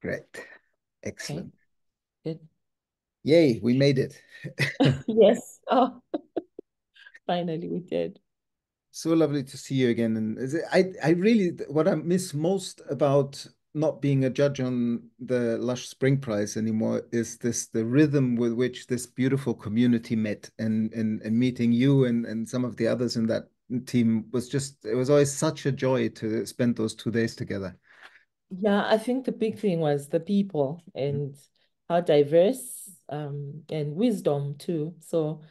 Great. Excellent. Okay. Good. Yay, we made it. yes. Oh, finally we did. So lovely to see you again. And I, I really, what I miss most about not being a judge on the Lush Spring Prize anymore is this the rhythm with which this beautiful community met and and, and meeting you and, and some of the others in that team was just it was always such a joy to spend those two days together. Yeah, I think the big thing was the people and how diverse um, and wisdom too. So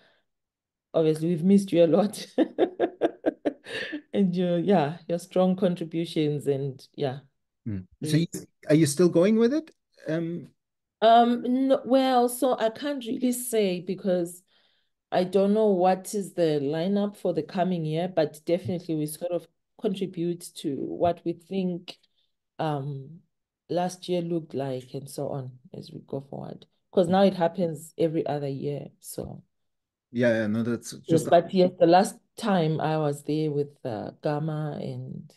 obviously we've missed you a lot. and your yeah, your strong contributions and yeah. Mm. So you, are you still going with it? Um um no, well, so I can't really say because I don't know what is the lineup for the coming year, but definitely we sort of contribute to what we think um, last year looked like and so on as we go forward. Because now it happens every other year. So yeah, yeah no, that's just yes, but yes, the last time I was there with uh, Gamma and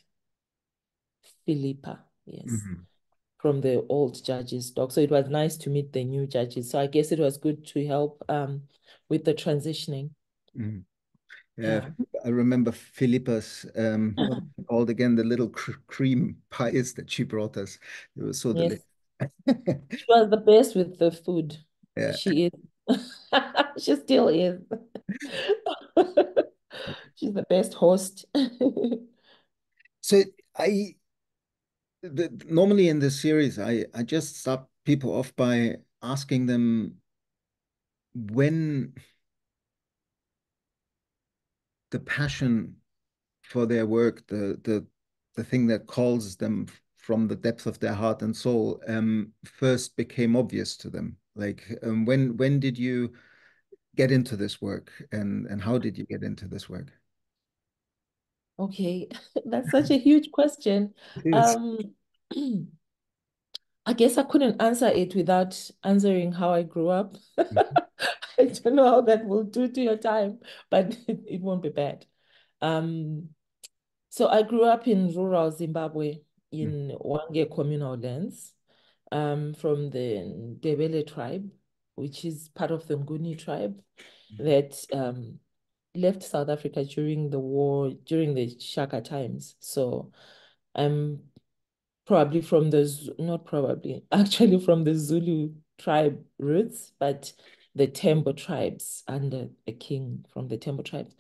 Philippa, yes. Mm -hmm. From the old judges doc. So it was nice to meet the new judges. So I guess it was good to help um with the transitioning. Mm. Yeah, I remember Philippa's um, called again the little cr cream pies that she brought us. It was so yes. delicious. she was the best with the food. Yeah. She is. she still is. She's the best host. so I the, normally in this series, I I just stop people off by asking them when the passion for their work, the the the thing that calls them from the depth of their heart and soul, um, first became obvious to them. Like um, when when did you get into this work, and and how did you get into this work? Okay, that's such a huge question. Um, I guess I couldn't answer it without answering how I grew up. I don't know how that will do to your time, but it, it won't be bad. Um, so I grew up in rural Zimbabwe in mm. Hwange communal lands um, from the Ndebele tribe, which is part of the Nguni tribe mm. that um, left South Africa during the war, during the Shaka times. So I'm probably from the, not probably, actually from the Zulu tribe roots, but the Tembo tribes under a king from the Tembo tribes.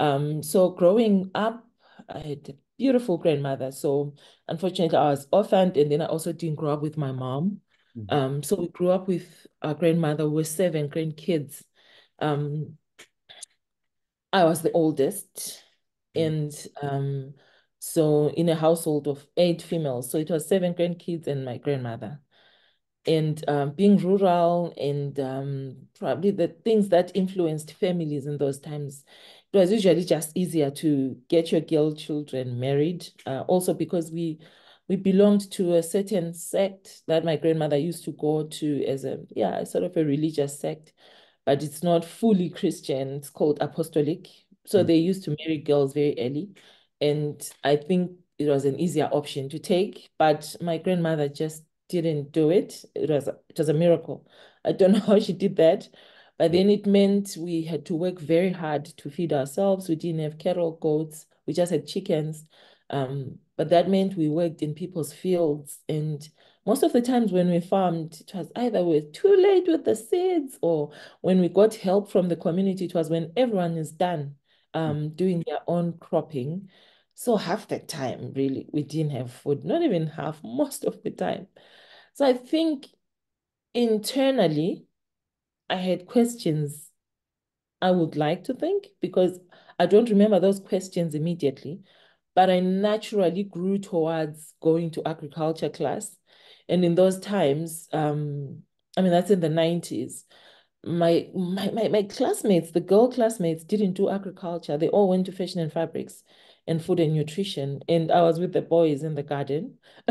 Um, so growing up, I had a beautiful grandmother. So unfortunately, I was orphaned, and then I also didn't grow up with my mom. Mm -hmm. Um, so we grew up with our grandmother with seven grandkids. Um, I was the oldest, mm -hmm. and um, so in a household of eight females. So it was seven grandkids and my grandmother and um, being rural and um, probably the things that influenced families in those times. It was usually just easier to get your girl children married. Uh, also because we we belonged to a certain sect that my grandmother used to go to as a yeah sort of a religious sect, but it's not fully Christian. It's called apostolic. So mm. they used to marry girls very early, and I think it was an easier option to take. But my grandmother just didn't do it. It was it was a miracle. I don't know how she did that, but then it meant we had to work very hard to feed ourselves. We didn't have cattle, goats. We just had chickens. Um, but that meant we worked in people's fields. And most of the times when we farmed, it was either we were too late with the seeds or when we got help from the community, it was when everyone is done um, doing their own cropping. So half the time, really, we didn't have food, not even half, most of the time. So I think internally, I had questions I would like to think because I don't remember those questions immediately, but I naturally grew towards going to agriculture class. And in those times, um, I mean, that's in the 90s. My, my my my classmates, the girl classmates, didn't do agriculture. They all went to fashion and fabrics and food and nutrition. And I was with the boys in the garden.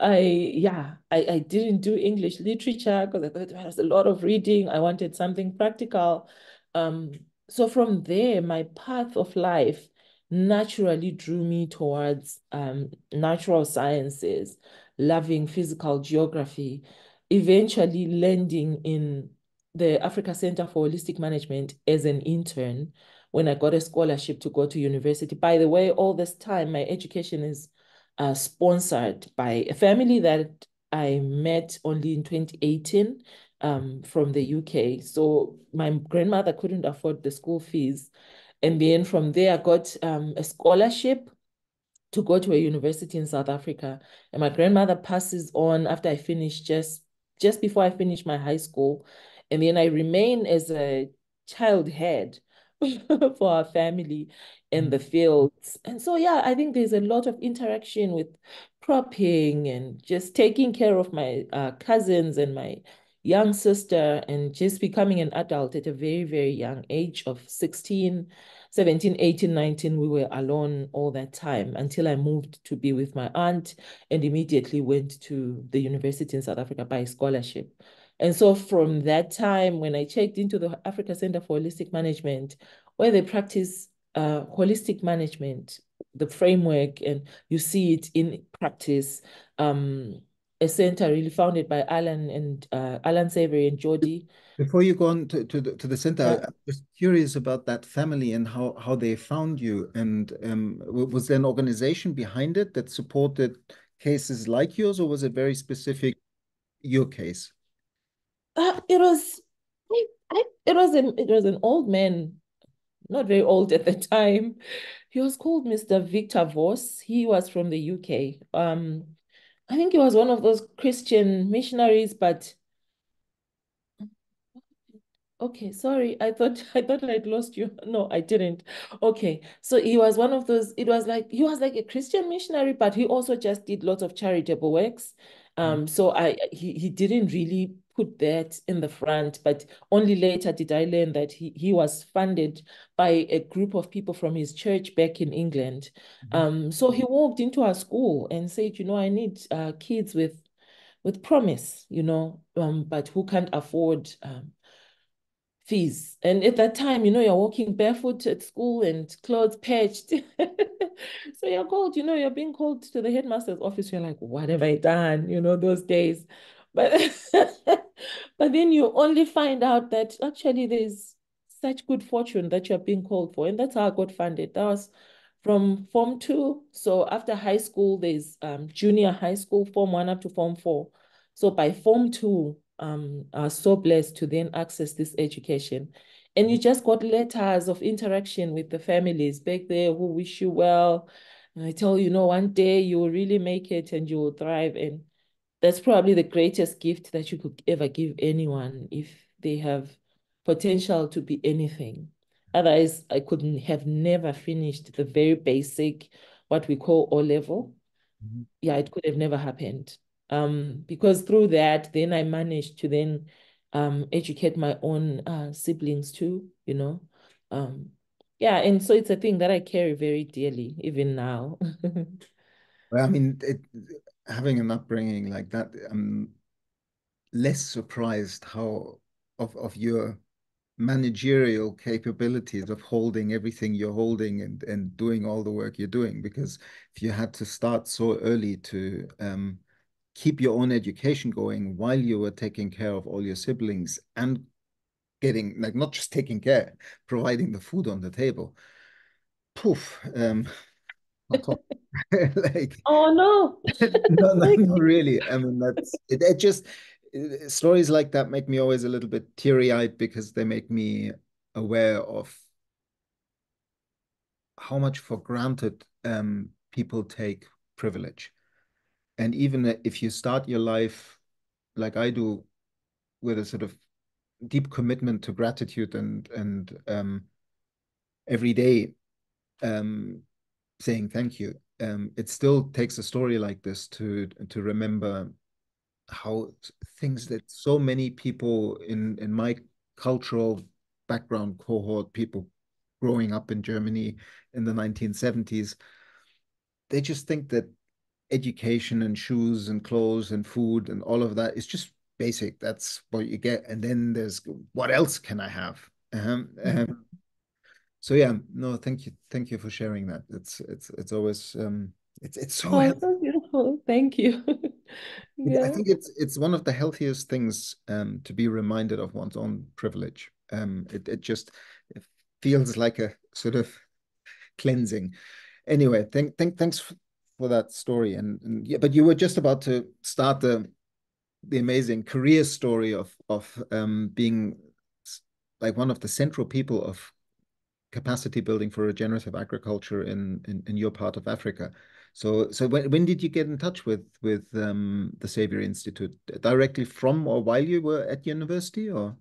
I, yeah, I, I didn't do English literature because I thought there was a lot of reading. I wanted something practical. Um, so from there, my path of life naturally drew me towards um, natural sciences, loving physical geography, eventually landing in the Africa Center for Holistic Management as an intern when I got a scholarship to go to university. By the way, all this time, my education is uh, sponsored by a family that I met only in 2018 um, from the UK. So my grandmother couldn't afford the school fees. And then from there, I got um, a scholarship to go to a university in South Africa. And my grandmother passes on after I finish just just before I finish my high school. And then I remain as a child head for our family in the fields. And so, yeah, I think there's a lot of interaction with cropping and just taking care of my uh, cousins and my young sister and just becoming an adult at a very, very young age of 16, 17, 18, 19. We were alone all that time until I moved to be with my aunt and immediately went to the university in South Africa by scholarship. And so from that time, when I checked into the Africa Center for Holistic Management, where they practice uh, holistic management, the framework, and you see it in practice. Um, a center really founded by Alan and uh, Alan Savory and Jody. Before you go on to, to, the, to the center, yeah. I'm just curious about that family and how, how they found you. And um, was there an organization behind it that supported cases like yours, or was it very specific your case? Uh, it was I, I, it was an it was an old man, not very old at the time. He was called Mr. Victor Voss. He was from the UK. Um, I think he was one of those Christian missionaries, but Okay, sorry. I thought I thought I'd lost you. No, I didn't. Okay. So he was one of those, it was like he was like a Christian missionary, but he also just did lots of charitable works. Um, mm. so I he he didn't really put that in the front, but only later did I learn that he he was funded by a group of people from his church back in England. Mm -hmm. Um, so he walked into our school and said, you know, I need uh, kids with with promise, you know, um, but who can't afford um, fees. And at that time, you know, you're walking barefoot at school and clothes patched. so you're called, you know, you're being called to the headmaster's office. You're like, what have I done? You know, those days. But but then you only find out that actually there's such good fortune that you're being called for. And that's how I got funded. That was from form two. So after high school, there's um, junior high school, form one up to form four. So by form two, um, are so blessed to then access this education. And you just got letters of interaction with the families back there who wish you well. And I tell you, you know, one day you will really make it and you will thrive. And that's probably the greatest gift that you could ever give anyone if they have potential to be anything. Otherwise, I couldn't have never finished the very basic, what we call O level. Mm -hmm. Yeah, it could have never happened um, because through that, then I managed to then um, educate my own uh, siblings too, you know. Um, yeah, and so it's a thing that I carry very dearly, even now. well, I mean, it, having an upbringing like that, I'm less surprised how of of your managerial capabilities of holding everything you're holding and and doing all the work you're doing because if you had to start so early to um, keep your own education going while you were taking care of all your siblings and getting like not just taking care, providing the food on the table. Poof. Um, like oh no. no, no, no, really. I mean that's it, it just it, stories like that make me always a little bit teary-eyed because they make me aware of how much for granted um, people take privilege and even if you start your life like I do with a sort of deep commitment to gratitude and and um, every day um, saying thank you, um, it still takes a story like this to to remember how things that so many people in in my cultural background cohort, people growing up in Germany in the 1970s, they just think that education and shoes and clothes and food and all of that is just basic. That's what you get. And then there's what else can I have? Um, um, so yeah, no, thank you, thank you for sharing that. It's it's it's always um, it's it's so. Oh, so beautiful. Thank you. Yeah. I think it's it's one of the healthiest things um, to be reminded of one's own privilege. Um, it it just it feels like a sort of cleansing. Anyway, thank, thank thanks for that story. And, and yeah, but you were just about to start the the amazing career story of of um, being like one of the central people of capacity building for regenerative agriculture in, in, in your part of Africa. So, so when, when did you get in touch with with um, the Savory Institute? Directly from or while you were at university, or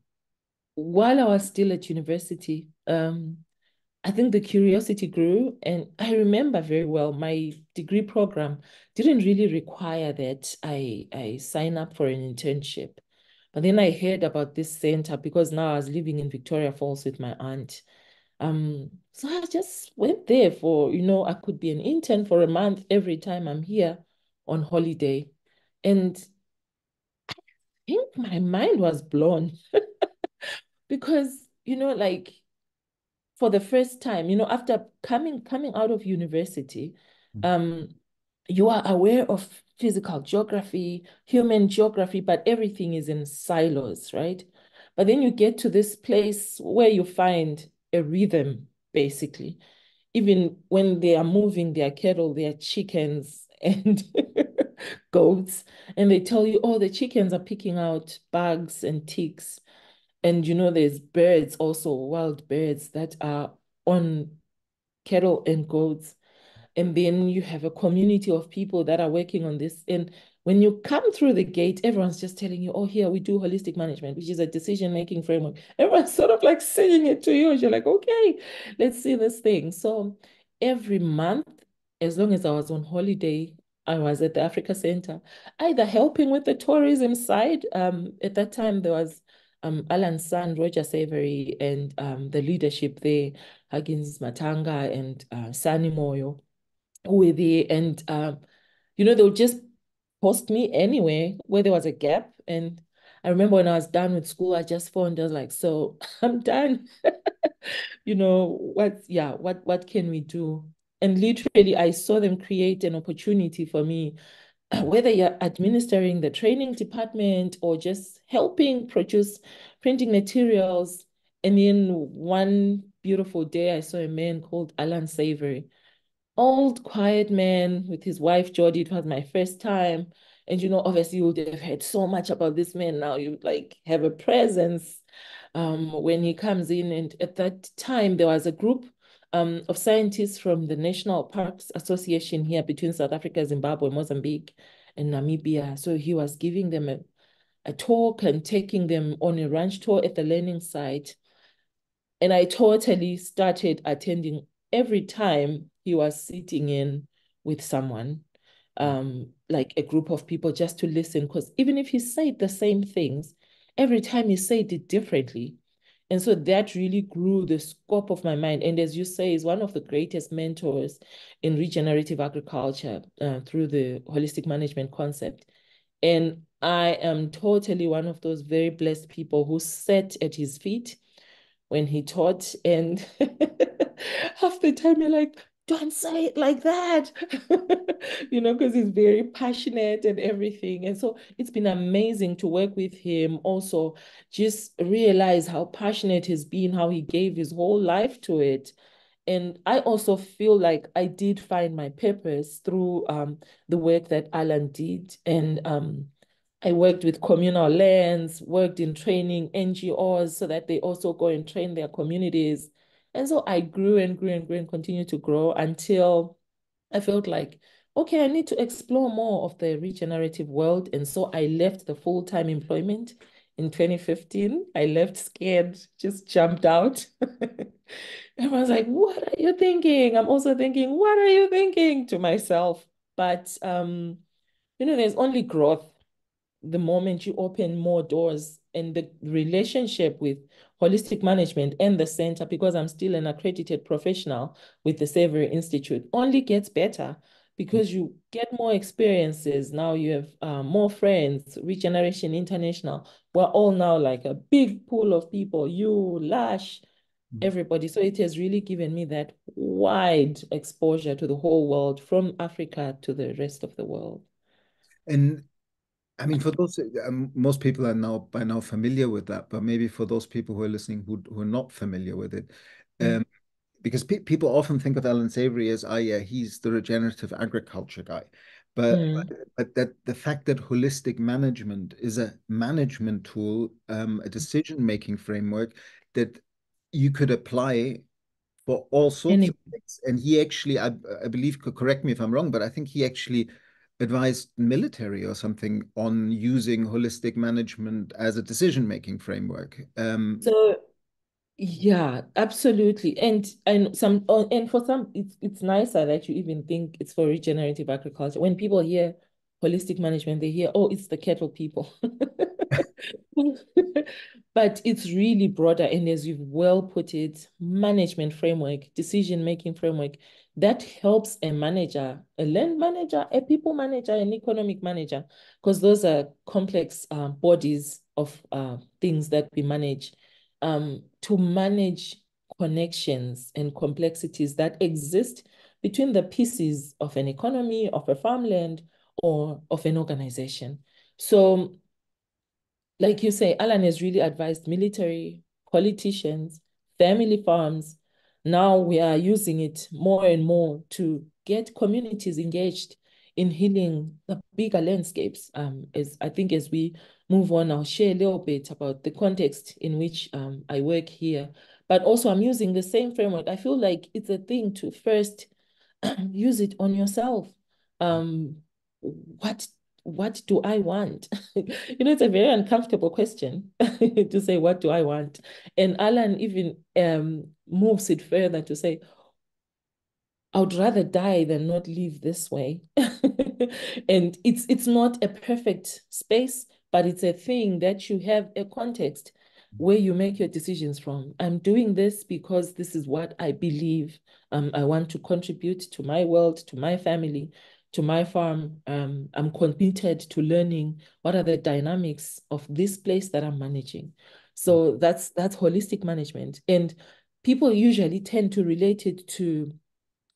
while I was still at university, um, I think the curiosity grew, and I remember very well my degree program didn't really require that I I sign up for an internship. But then I heard about this center because now I was living in Victoria Falls with my aunt. Um, so I just went there for, you know, I could be an intern for a month every time I'm here on holiday. And I think my mind was blown because, you know, like for the first time, you know, after coming coming out of university, mm. um, you are aware of physical geography, human geography, but everything is in silos, right? But then you get to this place where you find a rhythm, basically. Even when they are moving their cattle, their chickens and goats, and they tell you, oh, the chickens are picking out bugs and ticks. And you know, there's birds also, wild birds that are on cattle and goats and then you have a community of people that are working on this and when you come through the gate everyone's just telling you oh here we do holistic management which is a decision making framework everyone's sort of like saying it to you and you're like okay let's see this thing so every month as long as i was on holiday I was at the Africa Center, either helping with the tourism side. Um, at that time, there was um, Alan Sand, Roger Savory, and um, the leadership there, Huggins Matanga and uh, Sani Moyo who were there. and um, you know they'll just post me anyway where there was a gap. And I remember when I was done with school I just phoned I was like so I'm done. You know what yeah what what can we do? And literally I saw them create an opportunity for me whether you're administering the training department or just helping produce printing materials. And then one beautiful day I saw a man called Alan Savory old, quiet man with his wife, Jody. It was my first time. And, you know, obviously you would have heard so much about this man now. You like have a presence um, when he comes in. And at that time, there was a group um, of scientists from the National Parks Association here between South Africa, Zimbabwe, Mozambique, and Namibia. So he was giving them a, a talk and taking them on a ranch tour at the learning site. And I totally started attending every time he was sitting in with someone, um, like a group of people just to listen. Because even if he said the same things, every time he said it differently. And so that really grew the scope of my mind. And as you say, is one of the greatest mentors in regenerative agriculture uh, through the holistic management concept. And I am totally one of those very blessed people who sat at his feet when he taught. And half the time you're like, don't say it like that, you know, because he's very passionate and everything. And so it's been amazing to work with him. Also, just realize how passionate he's been, how he gave his whole life to it. And I also feel like I did find my purpose through um, the work that Alan did. And um, I worked with communal lands, worked in training NGOs so that they also go and train their communities and so I grew and grew and grew and continued to grow until I felt like, okay, I need to explore more of the regenerative world. And so I left the full time employment in 2015. I left scared, just jumped out. Everyone's like, what are you thinking? I'm also thinking, what are you thinking to myself? But, um, you know, there's only growth the moment you open more doors and the relationship with holistic management and the center, because I'm still an accredited professional with the Savory Institute, only gets better because you get more experiences. Now you have uh, more friends, Regeneration International. We're all now like a big pool of people, you, Lush, mm. everybody. So it has really given me that wide exposure to the whole world from Africa to the rest of the world. And I mean, for those, um, most people are now by now familiar with that, but maybe for those people who are listening who who are not familiar with it, mm. um, because pe people often think of Allan Savory as, oh yeah, he's the regenerative agriculture guy, but mm. but that the fact that holistic management is a management tool, um, a decision making framework that you could apply for all sorts Any of things, and he actually, I, I believe, correct me if I'm wrong, but I think he actually advised military or something on using holistic management as a decision-making framework. Um, so yeah, absolutely. And and some oh, and for some it's it's nicer that you even think it's for regenerative agriculture. When people hear holistic management, they hear, oh, it's the cattle people. but it's really broader. And as you've well put it, management framework, decision making framework that helps a manager, a land manager, a people manager, an economic manager, because those are complex uh, bodies of uh, things that we manage, um, to manage connections and complexities that exist between the pieces of an economy, of a farmland, or of an organization. So, like you say, Alan has really advised military, politicians, family farms, now we are using it more and more to get communities engaged in healing the bigger landscapes. Um, as I think as we move on, I'll share a little bit about the context in which um, I work here. But also I'm using the same framework. I feel like it's a thing to first use it on yourself. Um, what what do I want? you know, it's a very uncomfortable question to say, what do I want? And Alan even um, moves it further to say, I would rather die than not live this way. and it's it's not a perfect space, but it's a thing that you have a context where you make your decisions from. I'm doing this because this is what I believe um, I want to contribute to my world, to my family, to my farm. Um, I'm committed to learning what are the dynamics of this place that I'm managing. So that's that's holistic management. And people usually tend to relate it to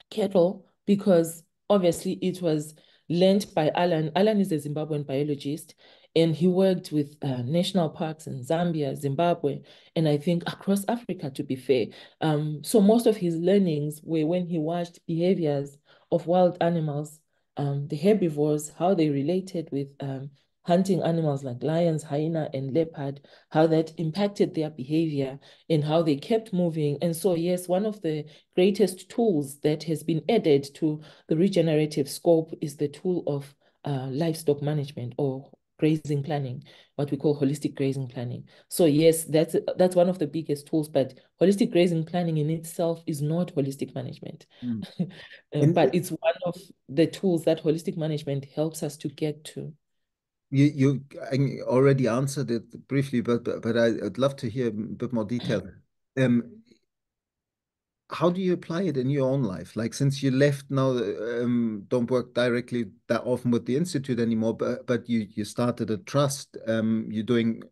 cattle because obviously it was learned by Alan. Alan is a Zimbabwean biologist and he worked with uh, national parks in Zambia, Zimbabwe, and I think across Africa, to be fair. Um, so most of his learnings were when he watched behaviors of wild animals um, the herbivores, how they related with um, hunting animals like lions, hyena, and leopard, how that impacted their behavior and how they kept moving. And so, yes, one of the greatest tools that has been added to the regenerative scope is the tool of uh, livestock management or grazing planning, what we call holistic grazing planning. So yes, that's that's one of the biggest tools, but holistic grazing planning in itself is not holistic management. Mm. um, but it's one of the tools that holistic management helps us to get to. You you already answered it briefly, but but, but I'd love to hear a bit more detail. Um, how do you apply it in your own life? Like since you left now, um, don't work directly that often with the institute anymore, but but you you started a trust. Um, you're doing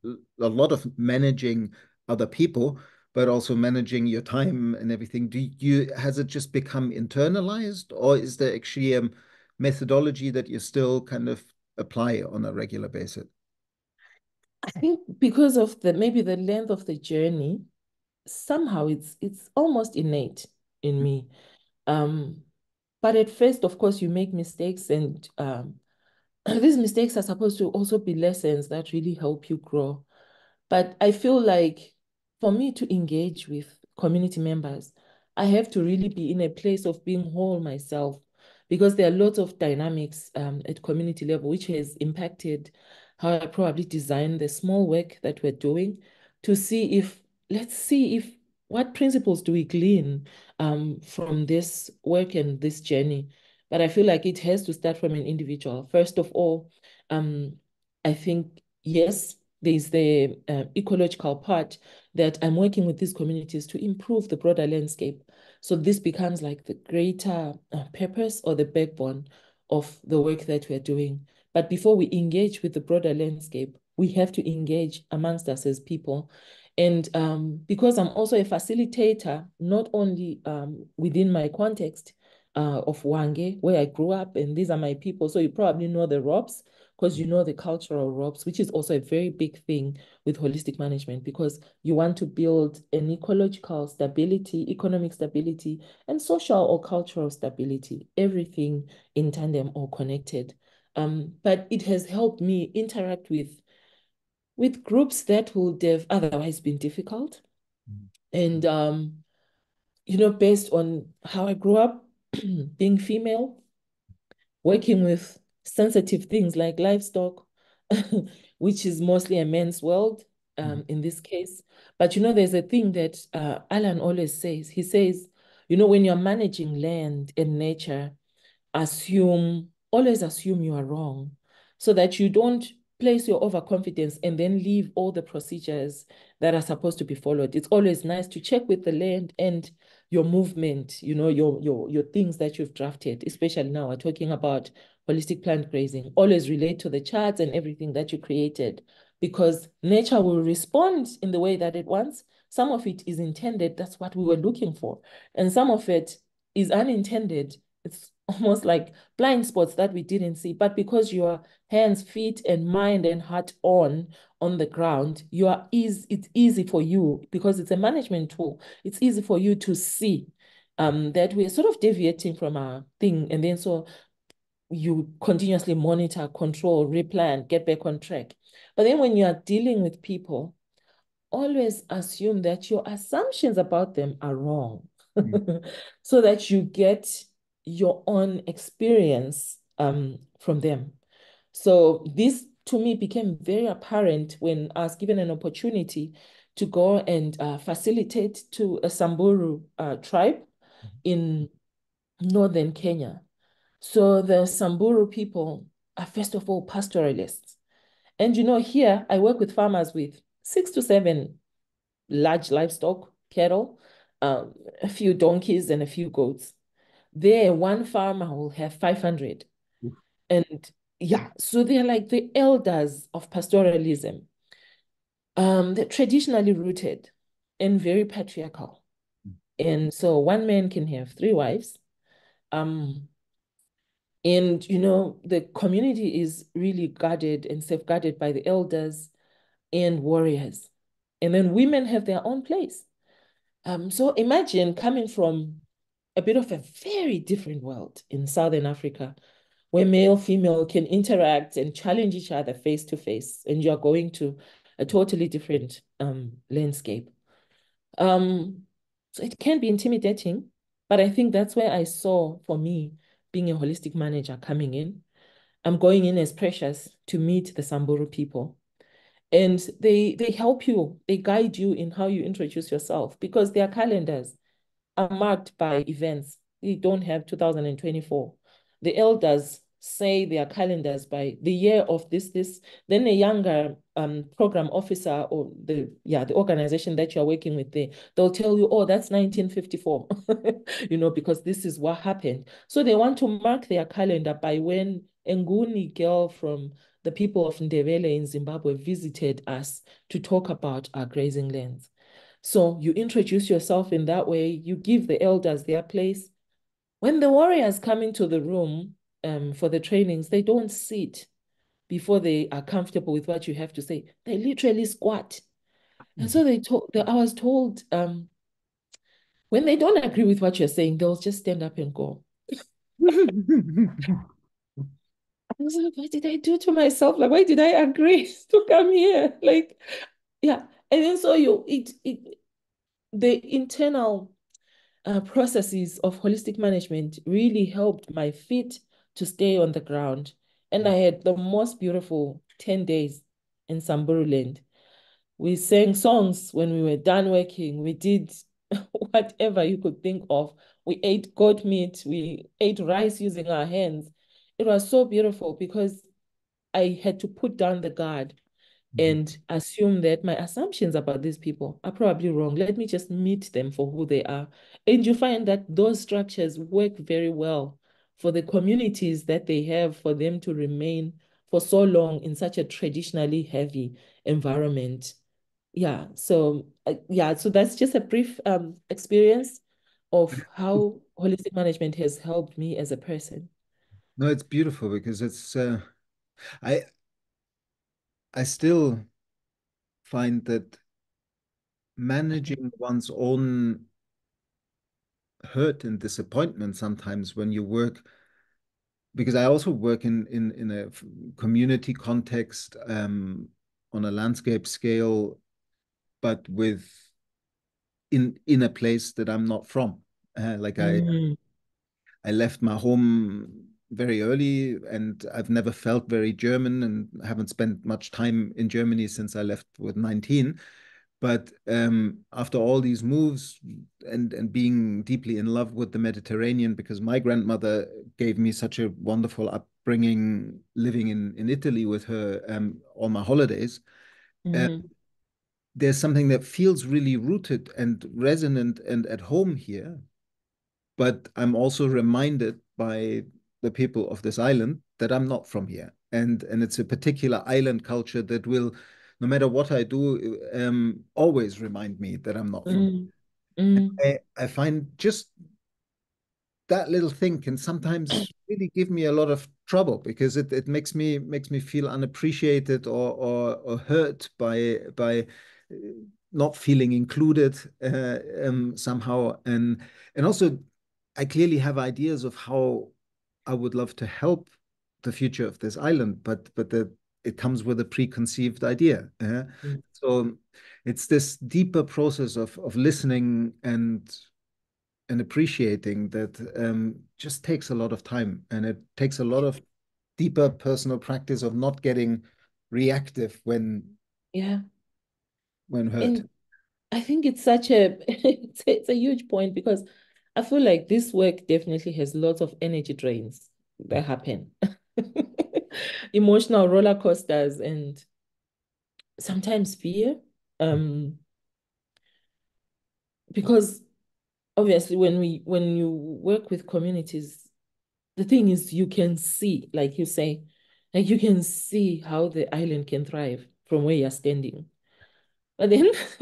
a lot of managing other people, but also managing your time and everything. Do you has it just become internalized, or is there actually a methodology that you still kind of apply on a regular basis? I think because of the maybe the length of the journey, somehow it's it's almost innate in me. Um, but at first, of course, you make mistakes, and um, these mistakes are supposed to also be lessons that really help you grow. But I feel like for me to engage with community members, I have to really be in a place of being whole myself because there are lots of dynamics um, at community level, which has impacted how I probably design the small work that we're doing to see if let's see if what principles do we glean um, from this work and this journey. But I feel like it has to start from an individual. First of all, um, I think, yes, there's the uh, ecological part that I'm working with these communities to improve the broader landscape. So this becomes like the greater uh, purpose or the backbone of the work that we're doing. But before we engage with the broader landscape, we have to engage amongst us as people and um, because I'm also a facilitator, not only um, within my context, uh, of Hwange, where I grew up, and these are my people. So you probably know the ROPS because you know the cultural ROPS, which is also a very big thing with holistic management because you want to build an ecological stability, economic stability, and social or cultural stability, everything in tandem or connected. Um, but it has helped me interact with with groups that would have otherwise been difficult. Mm. And um, you know, based on how I grew up, being female, working with sensitive things like livestock, which is mostly a man's world um, mm. in this case. But you know, there's a thing that uh, Alan always says. He says, you know, when you're managing land and nature, assume, always assume you are wrong so that you don't place your overconfidence and then leave all the procedures that are supposed to be followed. It's always nice to check with the land and your movement, you know, your your your things that you've drafted, especially now we're talking about holistic planned grazing, always relate to the charts and everything that you created because nature will respond in the way that it wants. Some of it is intended, that's what we were looking for. And some of it is unintended. It's almost like blind spots that we didn't see. But because your hands, feet, and mind and heart on on the ground, you are easy, it's easy for you because it's a management tool. It's easy for you to see um, that we're sort of deviating from our thing. And then so you continuously monitor, control, replan, get back on track. But then when you are dealing with people, always assume that your assumptions about them are wrong mm. so that you get your own experience um, from them. So this to me became very apparent when I was given an opportunity to go and uh, facilitate to a Samburu uh, tribe mm-hmm. in northern Kenya. So the Samburu people are first of all pastoralists. And you know, here I work with farmers with six to seven large livestock, cattle, um, a few donkeys and a few goats there one farmer will have 500 and yeah so they're like the elders of pastoralism um they're traditionally rooted and very patriarchal. Mm. and so one man can have three wives um and you know the community is really guarded and safeguarded by the elders and warriors. And then women have their own place. Um so imagine coming from a bit of a very different world in Southern Africa where male female can interact and challenge each other face to face and you're going to a totally different um, landscape. Um, so it can be intimidating but i think that's where i saw for me being a holistic manager coming in i'm going in as precious to meet the samburu people. And they they help you they guide you in how you introduce yourself because their calendars are marked by events. We don't have 2024. The elders say their calendars by the year of this, this, then a younger um, program officer or the, yeah, the organization that you're working with there, they'll tell you, oh, that's 1954, you know, because this is what happened. So they want to mark their calendar by when Nguni girl from the people of Ndebele in Zimbabwe visited us to talk about our grazing lands. So you introduce yourself in that way, you give the elders their place. When the warriors come into the room um, for the trainings, they don't sit before they are comfortable with what you have to say. They literally squat. And so they told, I was told, um, when they don't agree with what you're saying, they'll just stand up and go. I was like, what did I do to myself? Like, why did I agree to come here? Like, yeah. And then so you it it the internal uh, processes of holistic management really helped my feet to stay on the ground. And I had the most beautiful 10 days in Samburu land. We sang songs when we were done working. We did whatever you could think of. We ate goat meat. We ate rice using our hands. It was so beautiful because I had to put down the guard. And assume that my assumptions about these people are probably wrong. Let me just meet them for who they are. And you find that those structures work very well for the communities that they have for them to remain for so long in such a traditionally heavy environment. Yeah, so uh, yeah, so that's just a brief um, experience of how holistic management has helped me as a person. No, it's beautiful because it's uh, I I still find that managing one's own hurt and disappointment sometimes when you work because I also work in in in a community context um, on a landscape scale, but with in in a place that I'm not from. Uh, like mm. I I left my home very early and I've never felt very German and haven't spent much time in Germany since I left with 19. But um, after all these moves and and being deeply in love with the Mediterranean, because my grandmother gave me such a wonderful upbringing, living in in Italy with her um, all my holidays. Mm -hmm. there's something that feels really rooted and resonant and at home here. But I'm also reminded by the people of this island that I'm not from here, and and it's a particular island culture that will no matter what I do, um, always remind me that I'm not from. Mm. Mm. I, I find just that little thing can sometimes really give me a lot of trouble because it, it makes me makes me feel unappreciated or or, or hurt by by uh, not feeling included uh, um, somehow and and also I clearly have ideas of how I would love to help the future of this island but but the it comes with a preconceived idea. Uh, mm. So it's this deeper process of of listening and and appreciating that um, just takes a lot of time, and it takes a lot of deeper personal practice of not getting reactive when yeah when hurt. And I think it's such a it's, it's a huge point because I feel like this work definitely has lots of energy drains that happen. emotional roller coasters and sometimes fear. Um, because obviously when we when you work with communities, the thing is you can see, like you say, like you can see how the island can thrive from where you're standing. But then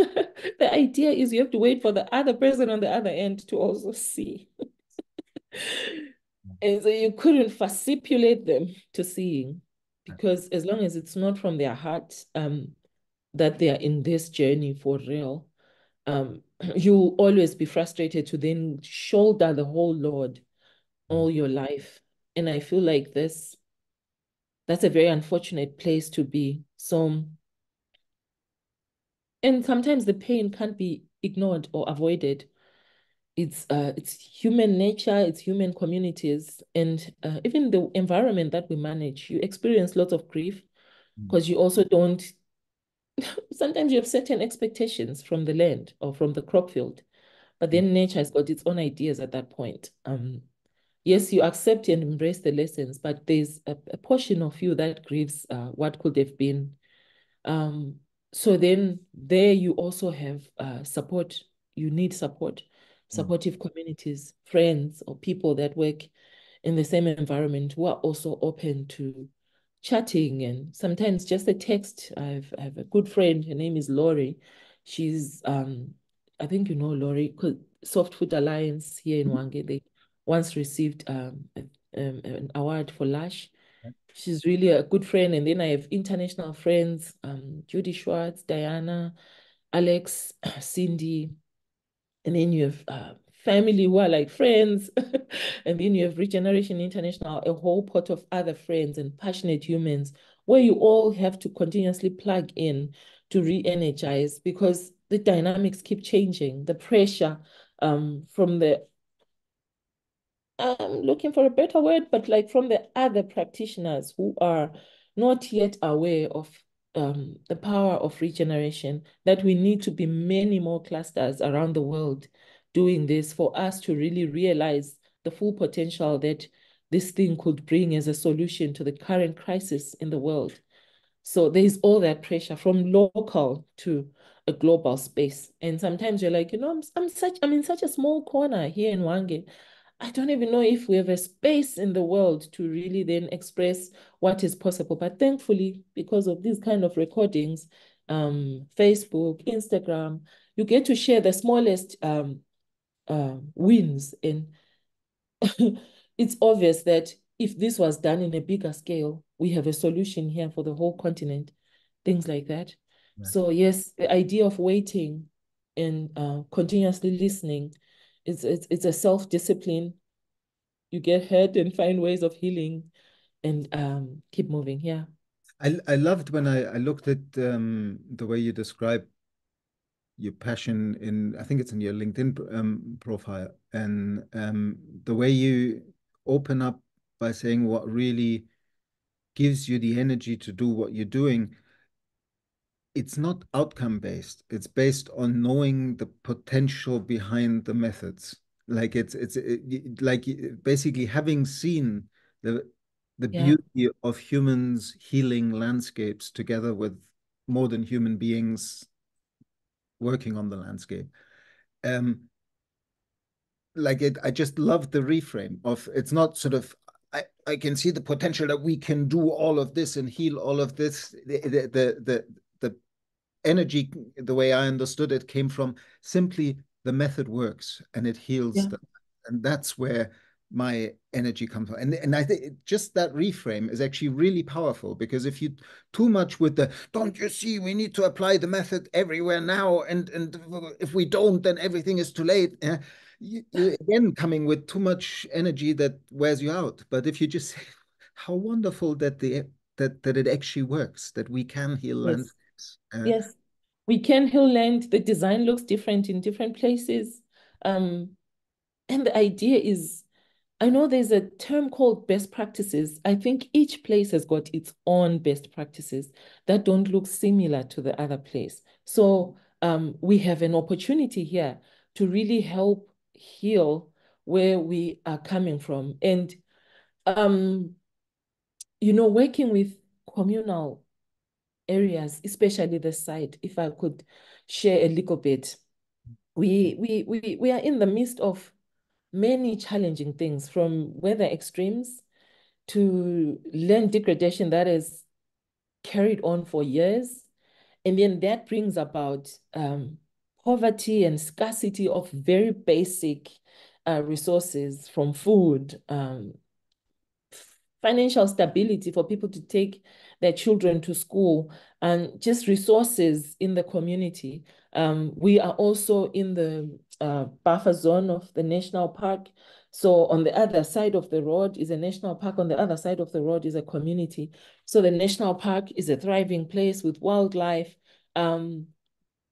the idea is you have to wait for the other person on the other end to also see. and so you couldn't facilitate them to seeing because as long as it's not from their heart um, that they are in this journey for real, um, you'll always be frustrated to then shoulder the whole load all your life. And I feel like this, that's a very unfortunate place to be. So, and sometimes the pain can't be ignored or avoided it's uh, it's human nature, it's human communities, and uh, even the environment that we manage. You experience lots of grief because mm. you also don't. sometimes you have certain expectations from the land or from the crop field, but then nature has got its own ideas at that point. Um, yes, you accept and embrace the lessons, but there's a, a portion of you that grieves uh, what could have been. Um, so then there you also have uh, support. You need support Mm. supportive communities, friends, or people that work in the same environment who are also open to chatting and sometimes just a text. I've I have a good friend. Her name is Lori. She's um I think you know Lori because Soft Foot Alliance here in mm-hmm. Hwange. They once received um, um, an award for Lush. She's really a good friend. And then I have international friends, um, Judy Schwartz, Diana, Alex, Cindy, and then you have uh, family who are like friends, and then you have Regeneration International, a whole pot of other friends and passionate humans where you all have to continuously plug in to re-energize because the dynamics keep changing. The pressure um, from the I'm looking for a better word, but like from the other practitioners who are not yet aware of um, the power of regeneration, that we need to be many more clusters around the world doing this for us to really realize the full potential that this thing could bring as a solution to the current crisis in the world. So there's all that pressure from local to a global space. And sometimes you're like, you know, I'm, I'm such I'm in such a small corner here in Hwange. I don't even know if we have a space in the world to really then express what is possible. But thankfully, because of these kind of recordings, um, Facebook, Instagram, you get to share the smallest um, uh, wins. And it's obvious that if this was done in a bigger scale, we have a solution here for the whole continent, things like that. Right. So yes, the idea of waiting and uh, continuously listening, it's, it's, it's a self-discipline. You get hurt and find ways of healing and um, keep moving. Yeah. I, I loved when I, I looked at um, the way you describe your passion in, I think it's in your LinkedIn um, profile, and um, the way you open up by saying what really gives you the energy to do what you're doing it's not outcome based it's based on knowing the potential behind the methods. Like it's it's it, like basically having seen the the yeah. beauty of humans healing landscapes together with more than human beings working on the landscape um like it i just love the reframe of it's not sort of I, I can see the potential that we can do all of this and heal all of this. The the the, the energy, the way I understood it, came from simply the method works and it heals yeah. them. And that's where my energy comes from. And, and I think just that reframe is actually really powerful because if you too much with the don't you see we need to apply the method everywhere now and and if we don't then everything is too late. Uh, you, again coming with too much energy that wears you out. But if you just say how wonderful that the that that it actually works, that we can heal yes. landscapes. Yes we can heal land. The design looks different in different places. Um, and the idea is, I know there's a term called best practices. I think each place has got its own best practices that don't look similar to the other place. So um, we have an opportunity here to really help heal where we are coming from. And, um, you know, working with communal areas, especially the site, if I could share a little bit. We, we, we, we are in the midst of many challenging things from weather extremes to land degradation that is carried on for years. And then that brings about um, poverty and scarcity of very basic uh, resources from food, um, financial stability for people to take their children to school and just resources in the community. Um, we are also in the uh, buffer zone of the national park. So on the other side of the road is a national park. On the other side of the road is a community. So the national park is a thriving place with wildlife. Um,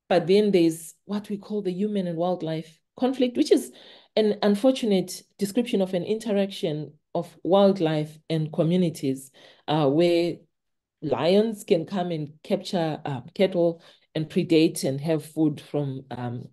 but then there's what we call the human and wildlife conflict, which is an unfortunate description of an interaction of wildlife and communities uh, where lions can come and capture um, cattle and predate and have food from um,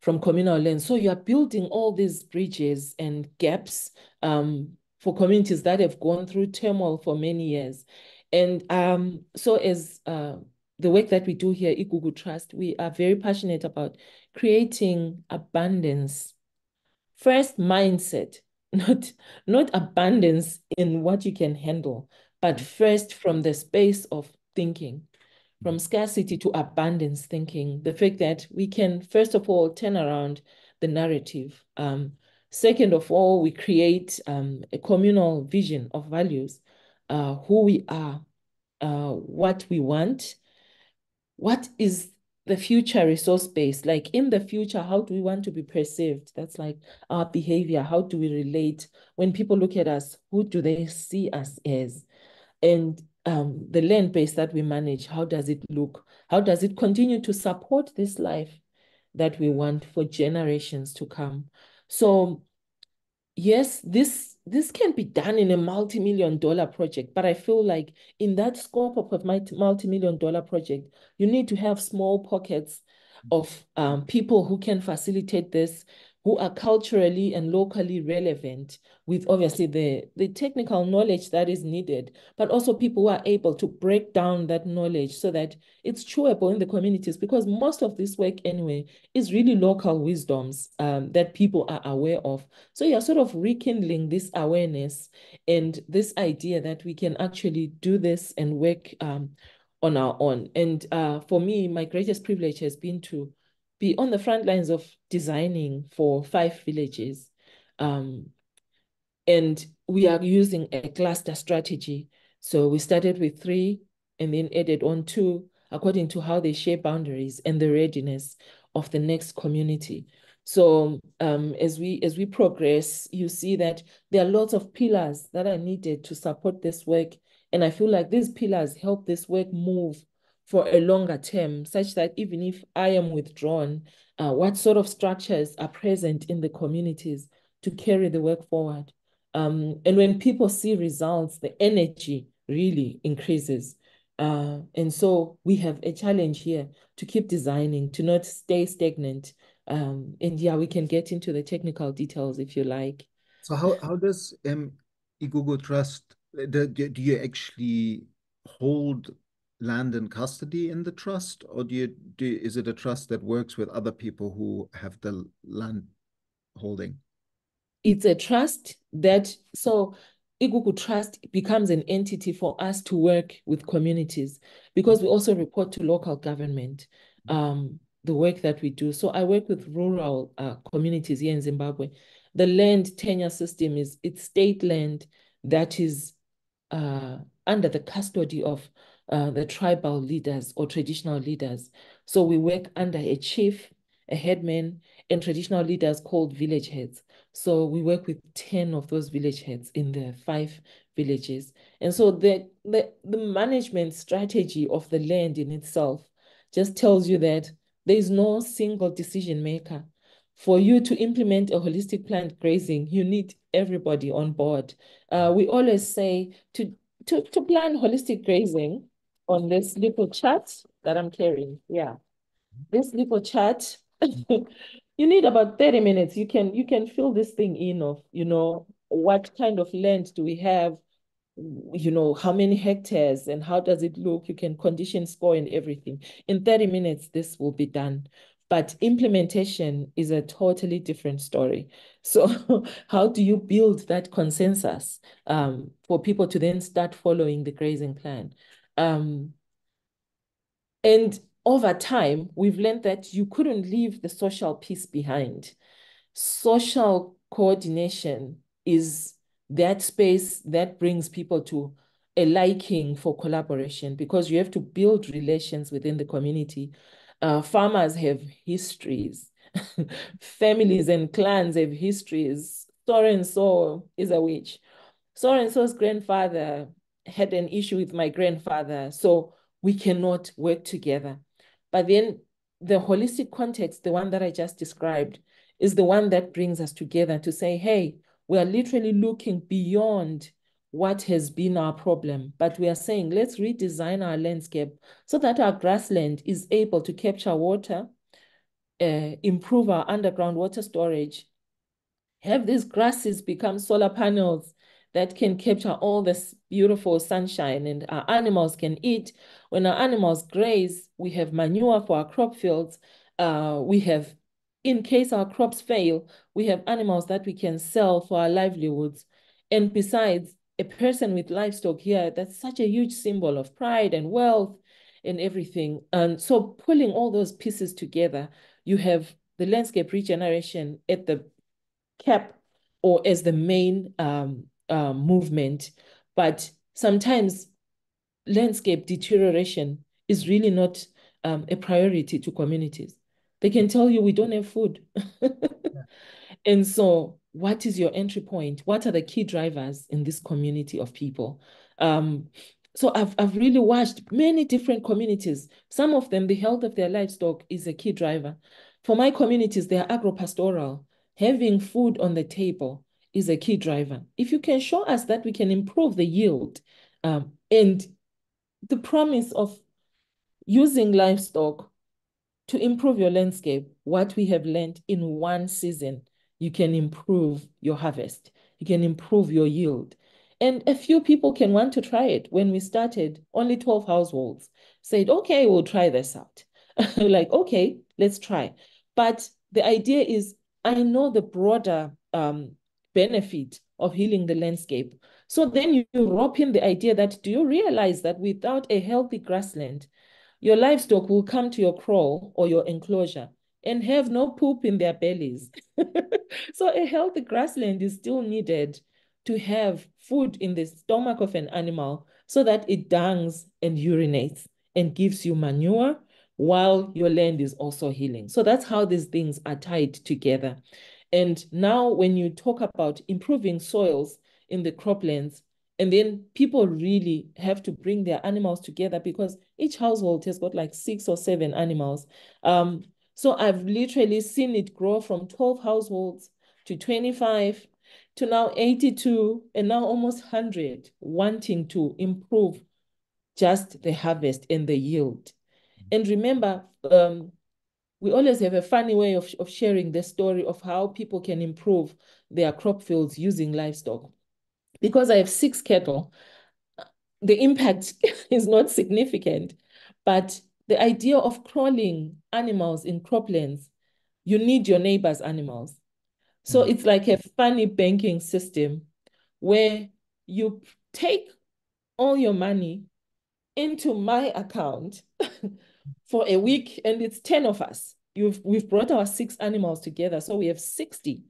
from communal land. So you are building all these bridges and gaps um, for communities that have gone through turmoil for many years. And um, so as uh, the work that we do here, at Igugu Trust, we are very passionate about creating abundance. First mindset, not, not abundance in what you can handle, but first from the space of thinking, from scarcity to abundance thinking, the fact that we can, first of all, turn around the narrative. Um, second of all, we create um, a communal vision of values, uh, who we are, uh, what we want, what is the future resource base like in the future how do we want to be perceived? That's like our behavior. How do we relate? When people look at us who do they see us as? And um, the land base that we manage, how does it look? How does it continue to support this life that we want for generations to come? So yes, this this can be done in a multi-million dollar project, but I feel like in that scope of a multi-million dollar project, you need to have small pockets of um, people who can facilitate this who are culturally and locally relevant with obviously the, the technical knowledge that is needed, but also people who are able to break down that knowledge so that it's chewable in the communities because most of this work anyway is really local wisdoms um, that people are aware of. So you're sort of rekindling this awareness and this idea that we can actually do this and work um, on our own. And uh, for me, my greatest privilege has been to be on the front lines of designing for five villages. Um, And we are using a cluster strategy. So we started with three and then added on two according to how they share boundaries and the readiness of the next community. So um, as we as we progress, you see that there are lots of pillars that are needed to support this work. And I feel like these pillars help this work move for a longer term, such that even if I am withdrawn, uh, what sort of structures are present in the communities to carry the work forward? Um, and when people see results, the energy really increases. Uh, and so we have a challenge here to keep designing, to not stay stagnant. Um, and yeah, we can get into the technical details if you like. So how, how does um, Igugu Trust, do, do you actually hold land and custody in the trust, or do you do is it a trust that works with other people who have the land holding? It's a trust that so Igugu Trust becomes an entity for us to work with communities because we also report to local government um, the work that we do. So I work with rural uh, communities here in Zimbabwe. The land tenure system is it's state land that is uh, under the custody of uh, the tribal leaders or traditional leaders. So we work under a chief, a headman, and traditional leaders called village heads. So we work with 10 of those village heads in the five villages. And so the, the, the management strategy of the land in itself just tells you that there is no single decision maker. For you to implement a holistic planned grazing, you need everybody on board. Uh, we always say to, to, to plan holistic grazing, on this little chart that I'm carrying. Yeah. This little chart, you need about 30 minutes. You can you can fill this thing in of, you know, what kind of land do we have? You know, how many hectares and how does it look? You can condition score and everything. In 30 minutes, this will be done. But implementation is a totally different story. So how do you build that consensus um, for people to then start following the grazing plan? Um, and over time, we've learned that you couldn't leave the social piece behind. Social coordination is that space that brings people to a liking for collaboration because you have to build relations within the community. Uh, farmers have histories, families and clans have histories. So and so is a witch. So and so's grandfather had an issue with my grandfather, so we cannot work together. But then the holistic context, the one that I just described, is the one that brings us together to say, hey, we are literally looking beyond what has been our problem, but we are saying, let's redesign our landscape so that our grassland is able to capture water, uh, improve our underground water storage, have these grasses become solar panels that can capture all this beautiful sunshine and our animals can eat. When our animals graze, we have manure for our crop fields. Uh, we have, in case our crops fail, we have animals that we can sell for our livelihoods. And besides, a person with livestock here, that's such a huge symbol of pride and wealth and everything. And so pulling all those pieces together, you have the landscape regeneration at the cap or as the main um, uh, movement, but sometimes landscape deterioration is really not um, a priority to communities. They can tell you we don't have food. yeah. And so what is your entry point? What are the key drivers in this community of people? Um, so I've, I've really watched many different communities. Some of them, the health of their livestock is a key driver. For my communities, they are agro-pastoral, having food on the table, is a key driver. If you can show us that we can improve the yield um, and the promise of using livestock to improve your landscape, what we have learned in one season, you can improve your harvest, you can improve your yield. And a few people can want to try it. When we started, only 12 households said, okay, we'll try this out. like, okay, let's try. But the idea is, I know the broader um, benefit of healing the landscape. So then you rope in the idea that do you realize that without a healthy grassland, your livestock will come to your kraal or your enclosure and have no poop in their bellies. so a healthy grassland is still needed to have food in the stomach of an animal so that it dungs and urinates and gives you manure while your land is also healing. So that's how these things are tied together. And now when you talk about improving soils in the croplands, and then people really have to bring their animals together because each household has got like six or seven animals. Um, so I've literally seen it grow from 12 households to 25 to now 82 and now almost 100 wanting to improve just the harvest and the yield. And remember, um, we always have a funny way of, of sharing the story of how people can improve their crop fields using livestock. Because I have six cattle, the impact is not significant, but the idea of kraaling animals in croplands, you need your neighbor's animals. So mm. it's like a funny banking system where you take all your money into my account for a week and it's 10 of us. You've, we've brought our six animals together. So we have 60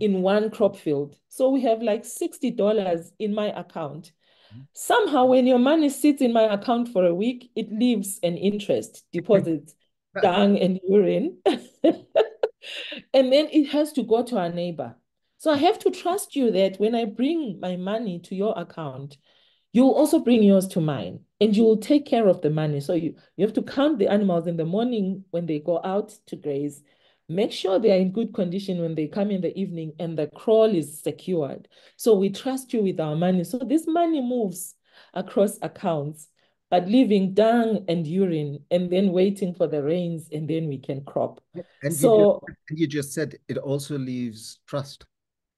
in one crop field. So we have like $60 in my account. Mm-hmm. Somehow, when your money sits in my account for a week, it leaves an interest deposit, dung and urine. and then it has to go to our neighbor. So I have to trust you that when I bring my money to your account, you'll also bring yours to mine and you will take care of the money. So you, you have to count the animals in the morning when they go out to graze. Make sure they are in good condition when they come in the evening and the kraal is secured. So we trust you with our money. So this money moves across accounts, but leaving dung and urine and then waiting for the rains and then we can crop. And so you just, you just said it also leaves trust.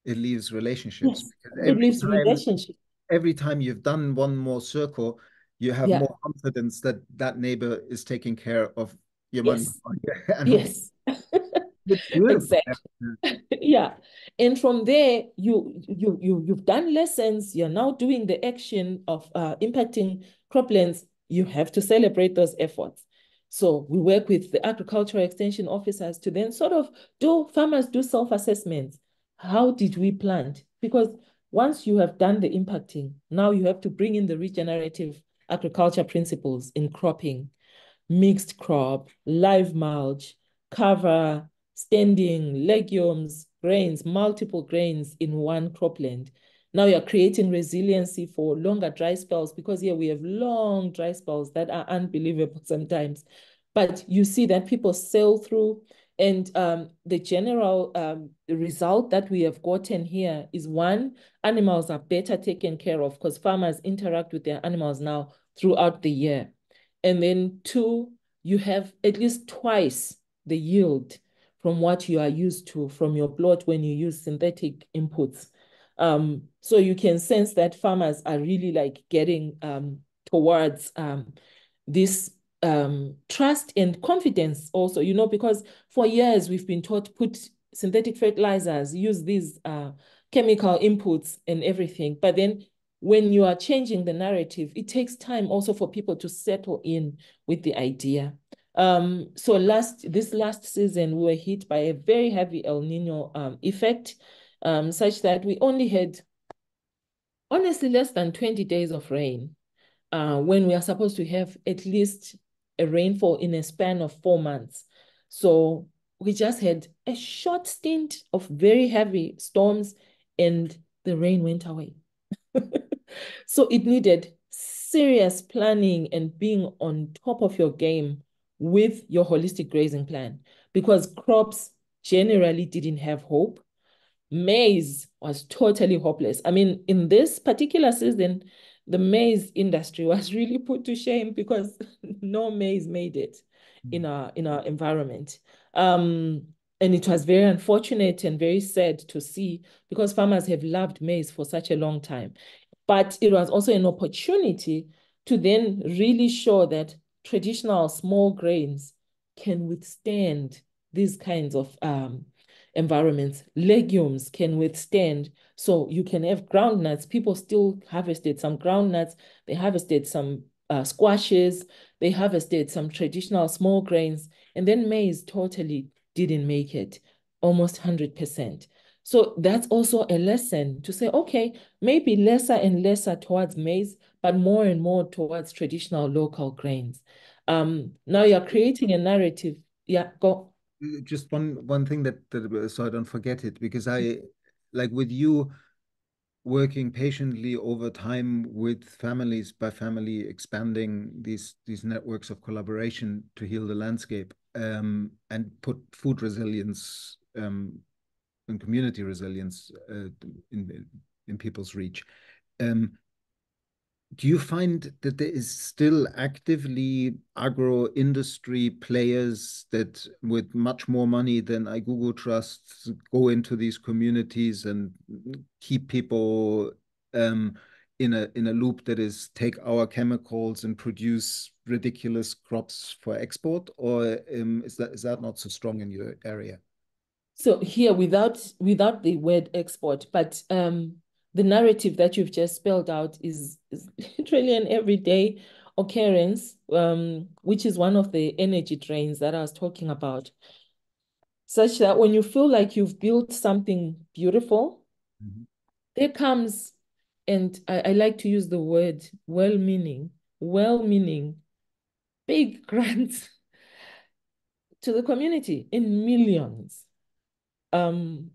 It leaves relationships. Yes, it leaves relationships every time you've done one more circle, you have yeah. more confidence that that neighbor is taking care of your yes. money. yes. exactly. yeah. And from there, you you you you've done lessons. You're now doing the action of uh, impacting croplands. You have to celebrate those efforts. So we work with the agricultural extension officers to then sort of do farmers do self-assessments. How did we plant? Because once you have done the impacting, now you have to bring in the regenerative agriculture principles in cropping, mixed crop, live mulch, cover, standing, legumes, grains, multiple grains in one cropland. Now you're creating resiliency for longer dry spells because here we have long dry spells that are unbelievable sometimes. But you see that people sail through and um, the general um, result that we have gotten here is one, animals are better taken care of because farmers interact with their animals now throughout the year. And then two, you have at least twice the yield from what you are used to from your plot when you use synthetic inputs. Um, so you can sense that farmers are really like getting um, towards um, this um, trust and confidence also, you know, because for years we've been taught put synthetic fertilizers, use these uh, chemical inputs and everything. But then when you are changing the narrative, it takes time also for people to settle in with the idea. Um, so last this last season, we were hit by a very heavy El Nino um, effect, um, such that we only had honestly less than 20 days of rain uh, when we are supposed to have at least a rainfall in a span of four months. So we just had a short stint of very heavy storms and the rain went away. so it needed serious planning and being on top of your game with your holistic grazing plan because crops generally didn't have hope. Maize was totally hopeless. I mean, in this particular season, the maize industry was really put to shame because no maize made it mm. in our in our environment. Um, and it was very unfortunate and very sad to see because farmers have loved maize for such a long time. But it was also an opportunity to then really show that traditional small grains can withstand these kinds of um, environments. Legumes can withstand. So you can have groundnuts. People still harvested some groundnuts. They harvested some uh, squashes. They harvested some traditional small grains. And then maize totally didn't make it, almost 100%. So that's also a lesson to say, okay, maybe lesser and lesser towards maize, but more and more towards traditional local grains. Um, now you're creating a narrative. Yeah, go. Just one one thing that, that so I don't forget it, because I like with you working patiently over time with families by family expanding these these networks of collaboration to heal the landscape um, and put food resilience um, and community resilience uh, in in people's reach. Um, do you find that there is still actively agro industry players that with much more money than Igugu trusts go into these communities and keep people um, in a in a loop that is take our chemicals and produce ridiculous crops for export? Or um, is that is that not so strong in your area? So here without without the word export but um the narrative that you've just spelled out is, is literally an everyday occurrence, um, which is one of the energy drains that I was talking about. Such that when you feel like you've built something beautiful, mm -hmm. there comes, and I, I like to use the word well meaning, well meaning, big grants to the community in millions. Um,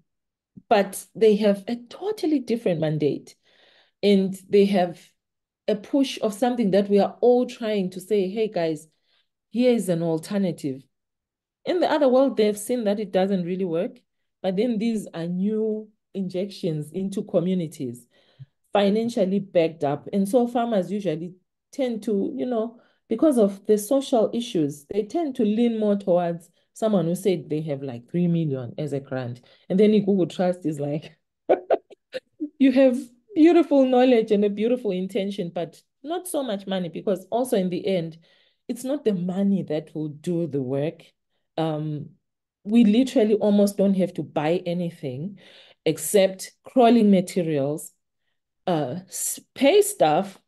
but they have a totally different mandate and they have a push of something that we are all trying to say, hey guys, here is an alternative. In the other world, they've seen that it doesn't really work, but then these are new injections into communities, financially backed up. And so farmers usually tend to, you know, because of the social issues, they tend to lean more towards someone who said they have like 3 million as a grant. And then Igugu Trust is like, you have beautiful knowledge and a beautiful intention, but not so much money because also in the end, it's not the money that will do the work. Um, we literally almost don't have to buy anything except kraaling materials, uh, pay staff,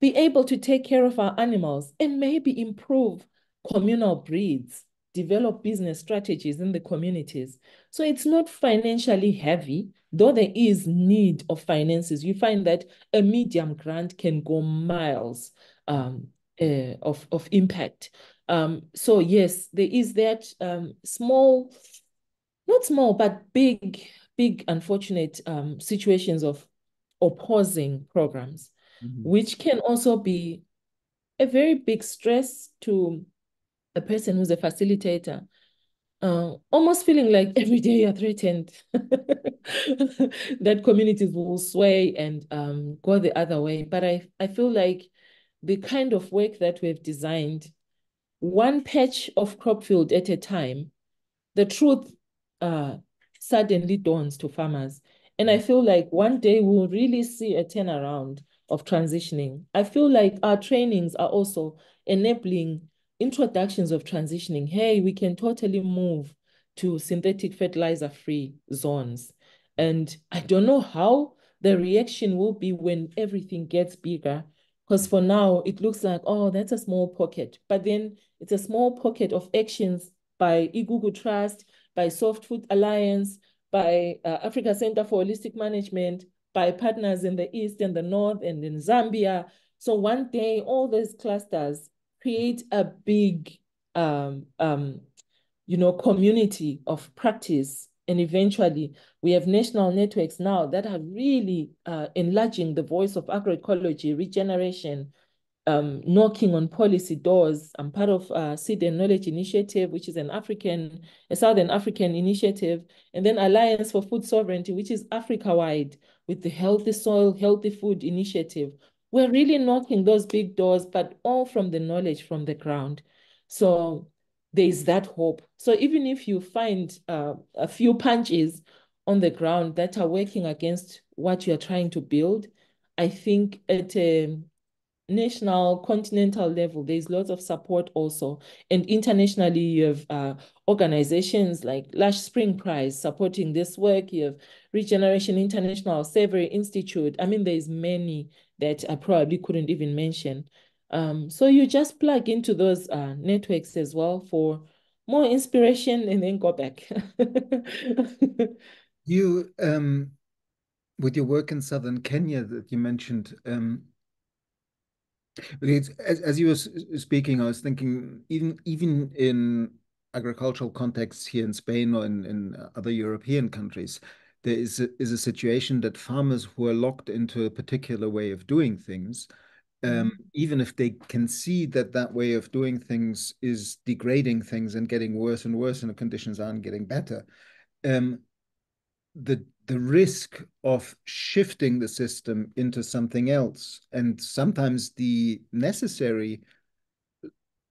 be able to take care of our animals, and maybe improve communal breeds develop business strategies in the communities. So it's not financially heavy, though there is need of finances. You find that a medium grant can go miles um, uh, of, of impact. Um, so yes, there is that um, small, not small, but big, big unfortunate um, situations of opposing programs, mm -hmm. which can also be a very big stress to person who's a facilitator, uh, almost feeling like every day you're threatened that communities will sway and um, go the other way. But I, I feel like the kind of work that we've designed, one patch of crop field at a time, the truth uh, suddenly dawns to farmers. And I feel like one day we'll really see a turnaround of transitioning. I feel like our trainings are also enabling introductions of transitioning, hey, we can totally move to synthetic fertilizer free zones. And I don't know how the reaction will be when everything gets bigger. Because for now, it looks like, oh, that's a small pocket. But then it's a small pocket of actions by Igugu Trust, by Soft Foot Alliance, by uh, Africa Center for Holistic Management, by partners in the East and the North and in Zambia. So one day, all these clusters create a big, um, um, you know, community of practice. And eventually we have national networks now that are really uh, enlarging the voice of agroecology, regeneration, um, knocking on policy doors. I'm part of uh, Seed and Knowledge Initiative, which is an African, a Southern African initiative, and then Alliance for Food Sovereignty, which is Africa-wide with the Healthy Soil, Healthy Food Initiative, we're really knocking those big doors, but all from the knowledge from the ground. So there's that hope. So even if you find uh, a few punches on the ground that are working against what you're trying to build, I think at a national, continental level, there's lots of support also. And internationally, you have uh, organizations like Lush Spring Prize supporting this work. You have Regeneration International, Savory Institute. I mean, there's many that I probably couldn't even mention. Um, so you just plug into those uh, networks as well for more inspiration and then go back. You, um, with your work in southern Kenya that you mentioned, um, as, as you were speaking, I was thinking even even in agricultural contexts here in Spain or in, in other European countries, there is a, is a situation that farmers who are locked into a particular way of doing things, um, mm -hmm. even if they can see that that way of doing things is degrading things and getting worse and worse and the conditions aren't getting better, um, the the risk of shifting the system into something else and sometimes the necessary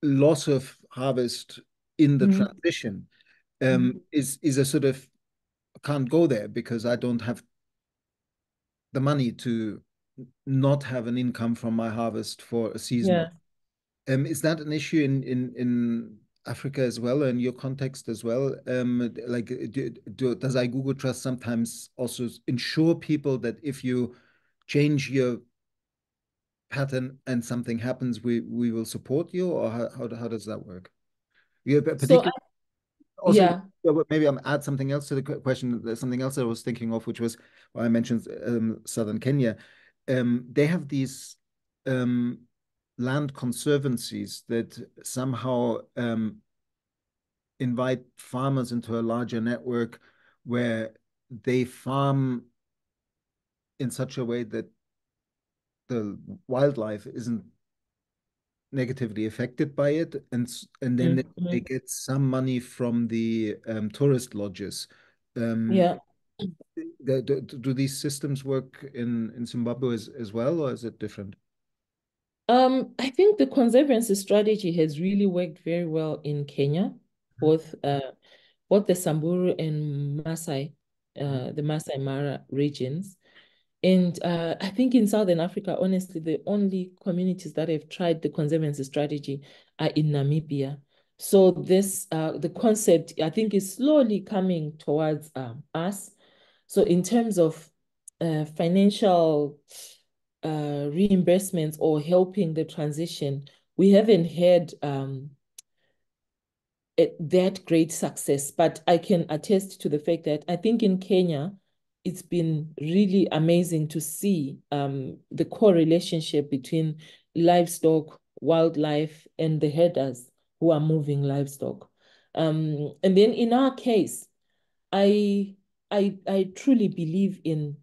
loss of harvest in the mm -hmm. transition um, mm -hmm. is is a sort of can't go there because I don't have the money to not have an income from my harvest for a season. Yeah. Um, is that an issue in in in Africa as well, in your context as well? Um, like, do, do, does Igugu Trust sometimes also ensure people that if you change your pattern and something happens, we we will support you, or how how, how does that work? Yeah, particularly. So also, yeah. maybe I'm add something else to the question. There's something else I was thinking of, which was well, I mentioned um, southern Kenya. Um, they have these um, land conservancies that somehow um, invite farmers into a larger network where they farm in such a way that the wildlife isn't negatively affected by it and and then mm-hmm. they, they, get some money from the um, tourist lodges. Um, yeah. do, do, do, these systems work in in zimbabwe as, as well or is it different? Um i think the conservancy strategy has really worked very well in kenya both uh both the samburu and masai uh the masai mara regions and uh, I think in Southern Africa, honestly, the only communities that have tried the conservancy strategy are in Namibia. So this, uh, the concept, I think, is slowly coming towards um, us. So in terms of uh, financial uh, reimbursements or helping the transition, we haven't had um, that great success. But I can attest to the fact that I think in Kenya, it's been really amazing to see um, the core relationship between livestock, wildlife, and the herders who are moving livestock. Um, and then in our case, I, I, I truly believe in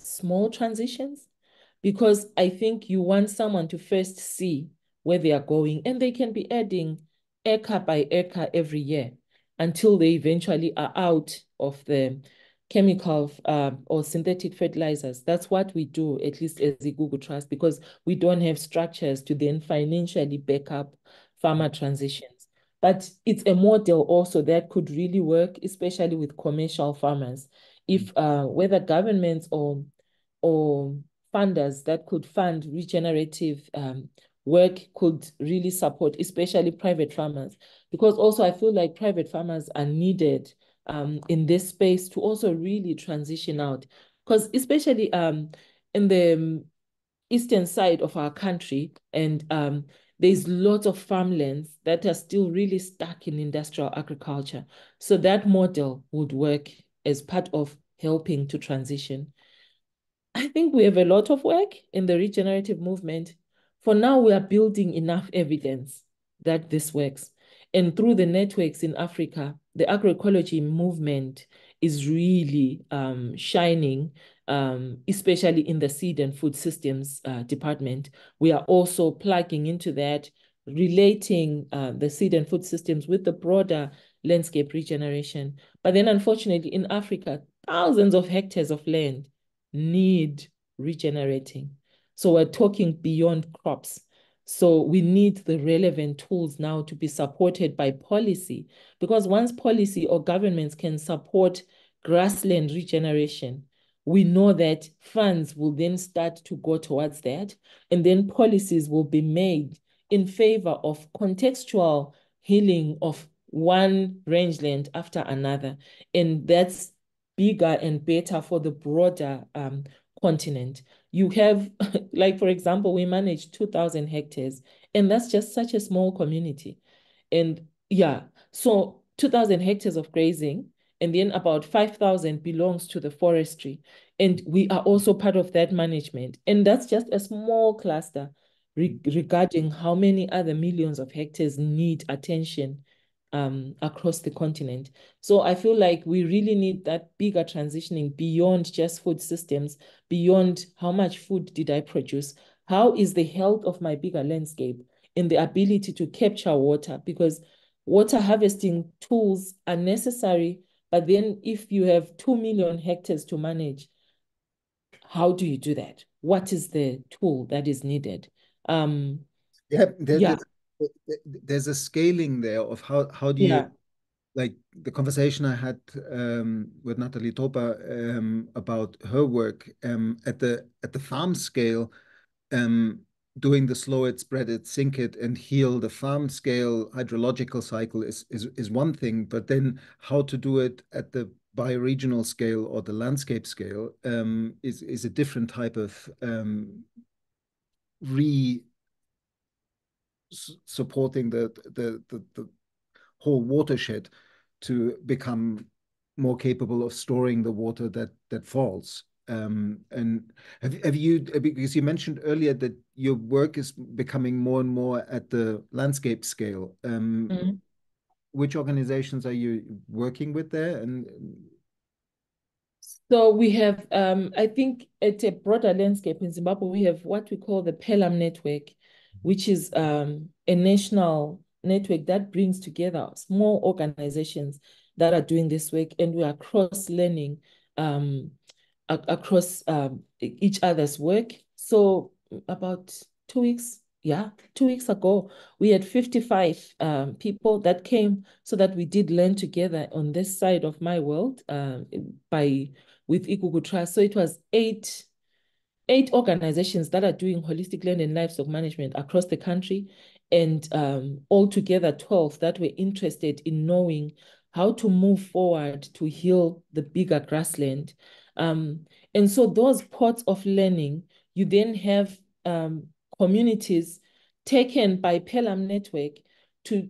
small transitions because I think you want someone to first see where they are going and they can be adding acre by acre every year until they eventually are out of the chemical uh, or synthetic fertilizers. That's what we do, at least as the Igugu Trust, because we don't have structures to then financially back up farmer transitions. But it's a model also that could really work, especially with commercial farmers. If uh, whether governments or or funders that could fund regenerative um, work could really support, especially private farmers. Because also I feel like private farmers are needed um, in this space to also really transition out. Because especially um, in the um, eastern side of our country, and um, there's lots of farmlands that are still really stuck in industrial agriculture. So that model would work as part of helping to transition. I think we have a lot of work in the regenerative movement. For now, we are building enough evidence that this works. And through the networks in Africa, the agroecology movement is really um, shining, um, especially in the seed and food systems uh, department. We are also plugging into that, relating uh, the seed and food systems with the broader landscape regeneration. But then unfortunately in Africa, thousands of hectares of land need regenerating. So we're talking beyond crops. So we need the relevant tools now to be supported by policy, because once policy or governments can support grassland regeneration, we know that funds will then start to go towards that, and then policies will be made in favor of contextual healing of one rangeland after another. And that's bigger and better for the broader um, continent. You have, like, for example, we manage 2,000 hectares, and that's just such a small community. And yeah, so 2,000 hectares of grazing, and then about 5,000 belongs to the forestry. And we are also part of that management. And that's just a small cluster re regarding how many other millions of hectares need attention um, across the continent. So I feel like we really need that bigger transitioning beyond just food systems, beyond how much food did I produce? How is the health of my bigger landscape and the ability to capture water? Because water harvesting tools are necessary, but then if you have 2 million hectares to manage, how do you do that? What is the tool that is needed? Um, yeah, there, yeah. There's, a scaling there of how how do you like the conversation I had um, with Natalie Topa um, about her work um, at the at the farm scale, um, doing the slow it, spread it, sink it, and heal the farm scale hydrological cycle is is is one thing, but then how to do it at the bioregional scale or the landscape scale um, is is a different type of um, re supporting the, the the the whole watershed to become more capable of storing the water that that falls. Um, and have have you because you mentioned earlier that your work is becoming more and more at the landscape scale. Um, mm -hmm. Which organizations are you working with there, and so we have, um, I think at a broader landscape in Zimbabwe, we have what we call the PELUM Network, which is um, a national network that brings together small organizations that are doing this work, and we are cross-learning um, across um, each other's work. So about two weeks, yeah, two weeks ago, we had 55 um, people that came so that we did learn together on this side of my world uh, by with Igugu Trust. So it was eight, eight organizations that are doing holistic land and livestock management across the country, and um, altogether 12 that were interested in knowing how to move forward to heal the bigger grassland. Um, and so those pots of learning, you then have um, communities taken by PELUM Network to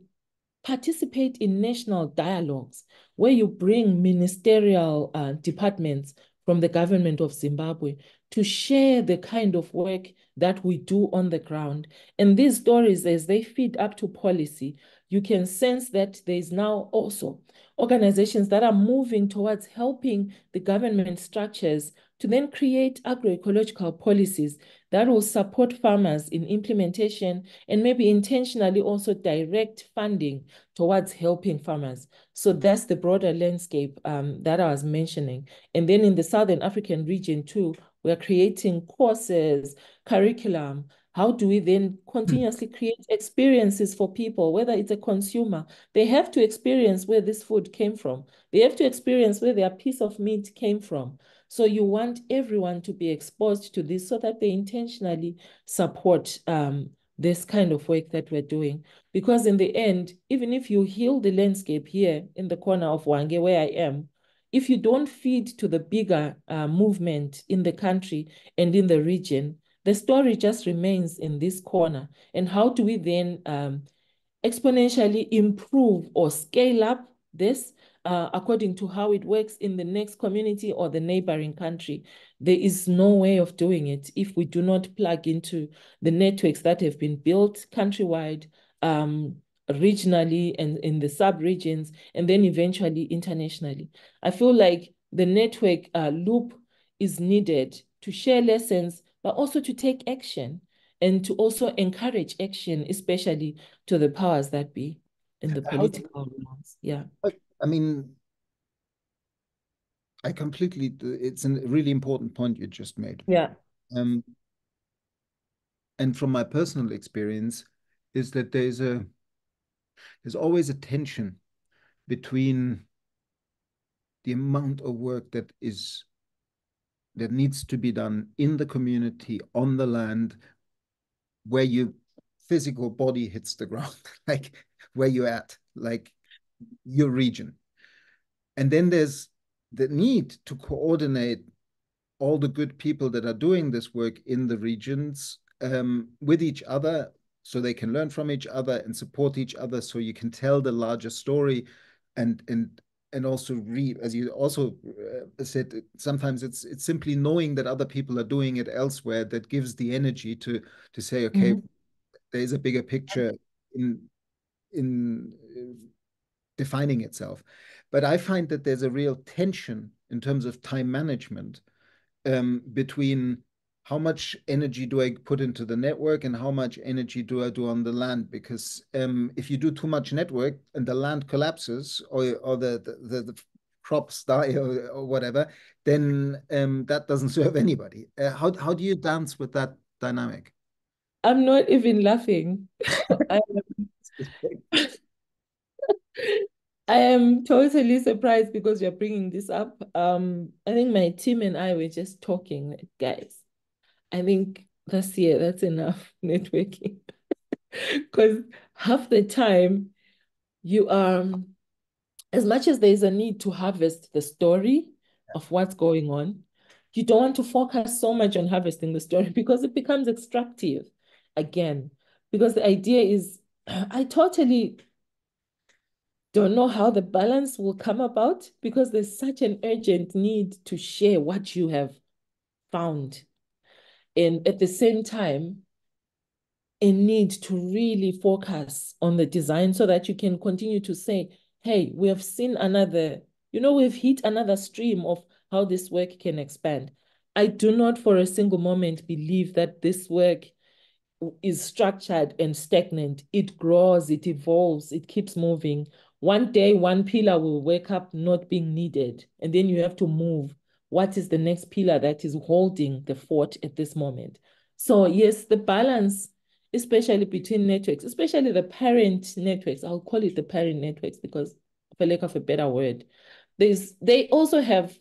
participate in national dialogues where you bring ministerial uh, departments from the government of Zimbabwe to share the kind of work that we do on the ground. And these stories, as they feed up to policy, you can sense that there is now also organizations that are moving towards helping the government structures to then create agroecological policies that will support farmers in implementation and maybe intentionally also direct funding towards helping farmers. So that's the broader landscape um, that I was mentioning. And then in the Southern African region too, we're creating courses, curriculum, how do we then continuously create experiences for people, whether it's a consumer, they have to experience where this food came from. They have to experience where their piece of meat came from. So you want everyone to be exposed to this so that they intentionally support um, this kind of work that we're doing. Because in the end, even if you heal the landscape here in the corner of Hwange where I am, if you don't feed to the bigger uh, movement in the country and in the region, the story just remains in this corner. And how do we then um, exponentially improve or scale up this uh, according to how it works in the next community or the neighboring country. There is no way of doing it if we do not plug into the networks that have been built countrywide, um, regionally, and in the sub-regions, and then eventually internationally. I feel like the network uh, loop is needed to share lessons, but also to take action and to also encourage action, especially to the powers that be in the political realms. Yeah. I mean, I completely, it's a really important point you just made. Yeah. Um, and from my personal experience, is that there's a, there's always a tension between the amount of work that is that needs to be done in the community on the land where your physical body hits the ground like where you're at like your region. And then there's the need to coordinate all the good people that are doing this work in the regions um, with each other so they can learn from each other and support each other so you can tell the larger story and and and also read, as you also uh, said, sometimes it's it's simply knowing that other people are doing it elsewhere that gives the energy to to say, okay, mm -hmm. there is a bigger picture in in uh, defining itself. But I find that there's a real tension in terms of time management um, between how much energy do I put into the network and how much energy do I do on the land? Because um, if you do too much network and the land collapses or, or the, the, the crops die or, or whatever, then um, that doesn't serve anybody. Uh, how, how do you dance with that dynamic? I'm not even laughing. I, am, I am totally surprised because you're bringing this up. Um, I think my team and I were just talking, guys I think this year that's enough networking. Because half the time you are, as much as there's a need to harvest the story of what's going on, you don't want to focus so much on harvesting the story because it becomes extractive again. Because the idea is, I totally don't know how the balance will come about because there's such an urgent need to share what you have found and at the same time, a need to really focus on the design so that you can continue to say, hey, we have seen another, you know, we've hit another stream of how this work can expand. I do not for a single moment believe that this work is structured and stagnant. It grows, it evolves, it keeps moving. One day, one pillar will wake up not being needed, and then you have to move what is the next pillar that is holding the fort at this moment. So yes, the balance, especially between networks, especially the parent networks, I'll call it the parent networks because for lack of a better word, there's they also have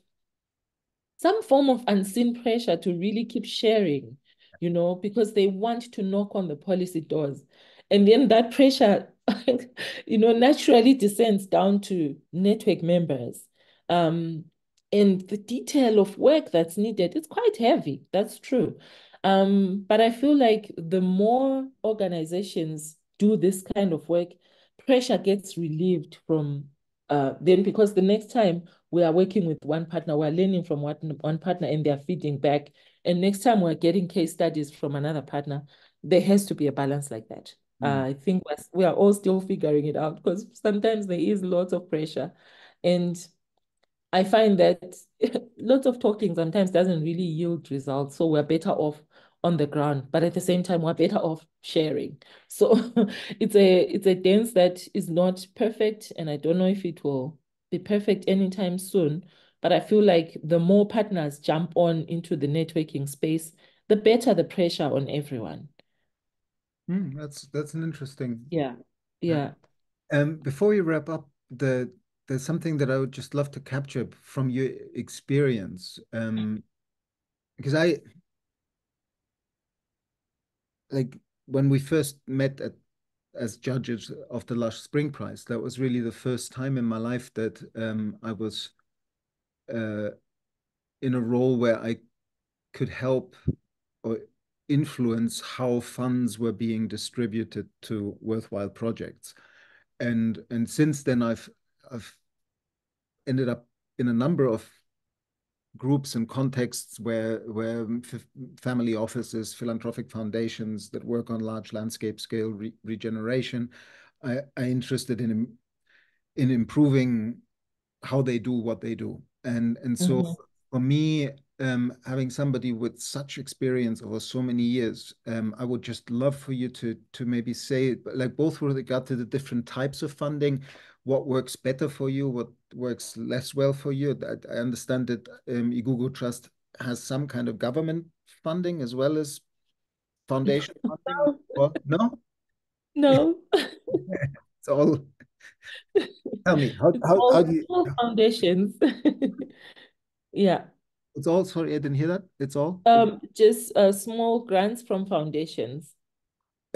some form of unseen pressure to really keep sharing, you know, because they want to knock on the policy doors. And then that pressure, you know, naturally descends down to network members. Um, and the detail of work that's needed it's quite heavy that's true. Um, but i feel like the more organizations do this kind of work pressure gets relieved from uh, then because the next time we are working with one partner we're learning from one, one partner and they're feeding back. And next time we're getting case studies from another partner there has to be a balance like that. Mm. uh, i think we're, we are all still figuring it out because sometimes there is lots of pressure. And I find that lots of talking sometimes doesn't really yield results. So we're better off on the ground, but at the same time, we're better off sharing. So it's a it's a dance that is not perfect, and I don't know if it will be perfect anytime soon. But I feel like the more partners jump on into the networking space, the better the pressure on everyone. Mm, that's that's an interesting. Yeah, yeah. Um, before we wrap up, the there's something that I would just love to capture from your experience. Um, because I like when we first met at as judges of the Lush Spring Prize, that was really the first time in my life that um, I was uh, in a role where I could help or influence how funds were being distributed to worthwhile projects. And and since then I've I've ended up in a number of groups and contexts where where family offices, philanthropic foundations that work on large landscape scale re regeneration are, are interested in in improving how they do what they do. And and so mm -hmm. for me, um, having somebody with such experience over so many years, um, I would just love for you to to maybe say, like both with regard to the different types of funding, what works better for you, what works less well for you. I, I understand that um, Igugu Trust has some kind of government funding as well as foundation funding. Or, no? No. it's all. Tell me, how, how, all, how do you. All foundations. yeah. It's all, sorry, I didn't hear that. It's all? Um, Just uh, small grants from foundations.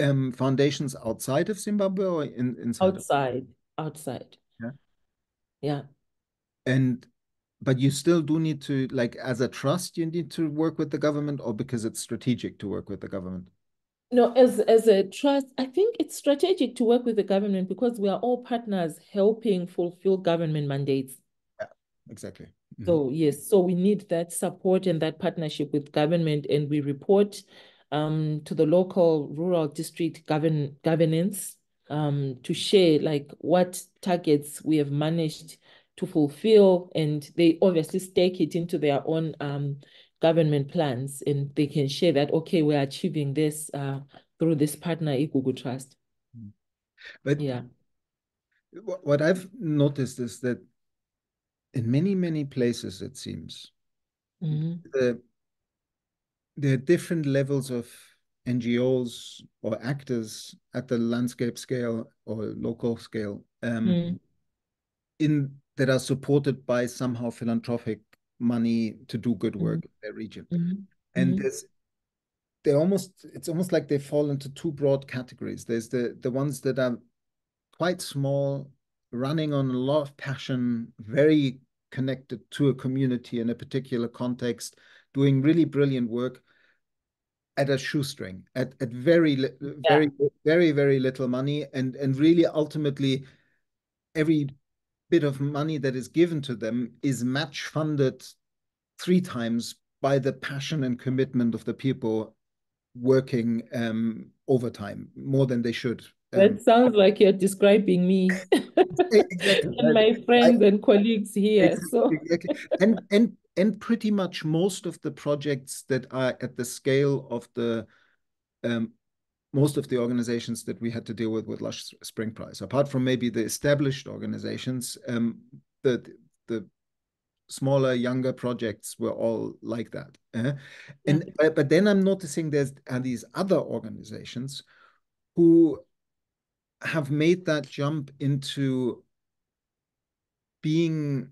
Um, foundations outside of Zimbabwe or in, inside? Outside outside. Yeah. Yeah. And but you still do need to like as a trust you need to work with the government or because it's strategic to work with the government no as as a trust i think it's strategic to work with the government because we are all partners helping fulfill government mandates yeah exactly. Mm -hmm. So yes, so we need that support and that partnership with government, and we report um, to the local rural district govern governance um, to share like what targets we have managed to fulfill, and they obviously stake it into their own um, government plans, and they can share that okay, we're achieving this uh, through this partner Igugu Trust. But yeah, what I've noticed is that in many many places, it seems mm -hmm. the there are different levels of NGOs or actors at the landscape scale or local scale um, mm. in that are supported by somehow philanthropic money to do good work mm. in their region. Mm -hmm. And -hmm. there's they almost it's almost like they fall into two broad categories. There's the the ones that are quite small, running on a lot of passion, very connected to a community in a particular context, doing really brilliant work at a shoestring at, at very very yeah. very very little money and and really ultimately every bit of money that is given to them is match funded three times by the passion and commitment of the people working um, overtime more than they should. Um, that sounds like you're describing me exactly. and my friends I, and colleagues here. Exactly, so exactly. and and and pretty much most of the projects that are at the scale of the um, most of the organizations that we had to deal with with Lush Spring Prize, apart from maybe the established organizations, um, the the smaller, younger projects were all like that. Uh, and yeah. but, but then I'm noticing there's are these other organizations who have made that jump into being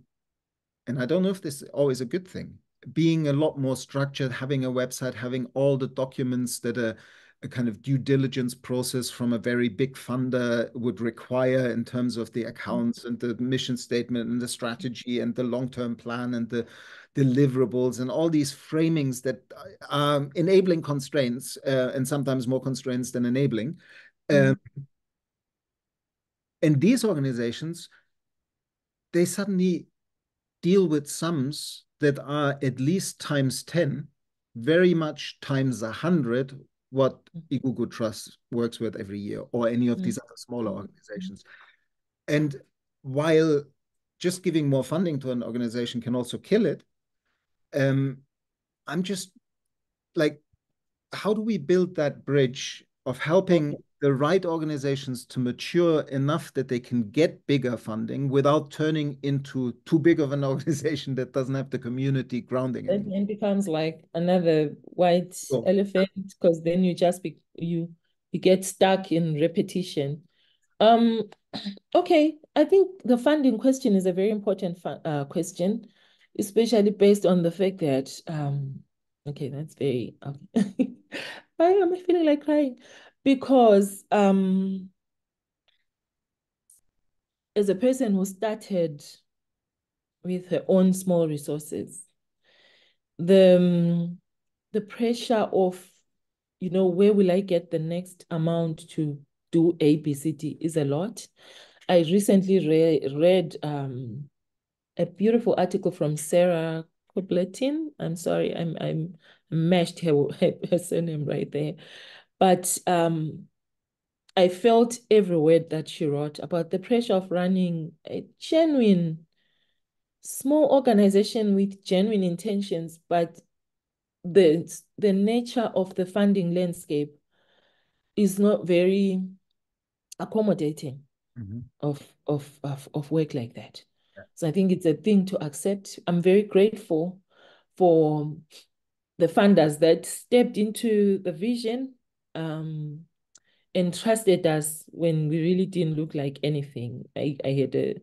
and I don't know if this is always a good thing, being a lot more structured, having a website, having all the documents that a, a kind of due diligence process from a very big funder would require in terms of the accounts and the mission statement and the strategy and the long-term plan and the deliverables and all these framings that are enabling constraints uh, and sometimes more constraints than enabling. Mm. Um, and these organizations, they suddenly deal with sums that are at least times 10, very much times 100 what Igugu Trust works with every year or any of mm. these other smaller organizations. And while just giving more funding to an organization can also kill it, um, I'm just like, how do we build that bridge of helping the right organizations to mature enough that they can get bigger funding without turning into too big of an organization that doesn't have the community grounding. It, it becomes like another white oh. elephant because then you just be, you you get stuck in repetition. Um, okay, I think the funding question is a very important uh, question, especially based on the fact that um, okay, that's very okay. Why am I feeling like crying? Because um, as a person who started with her own small resources, the um, the pressure of, you know, where will I get the next amount to do ABCD is a lot. I recently re read um, a beautiful article from Sarah Kobletin. I'm sorry, I'm I'm mashed her, her, her surname right there. But um, I felt every word that she wrote about the pressure of running a genuine small organization with genuine intentions, but the the nature of the funding landscape is not very accommodating mm -hmm. of, of, of, of work like that. Yeah. So I think it's a thing to accept. I'm very grateful for the funders that stepped into the vision um, entrusted us when we really didn't look like anything. I, I had a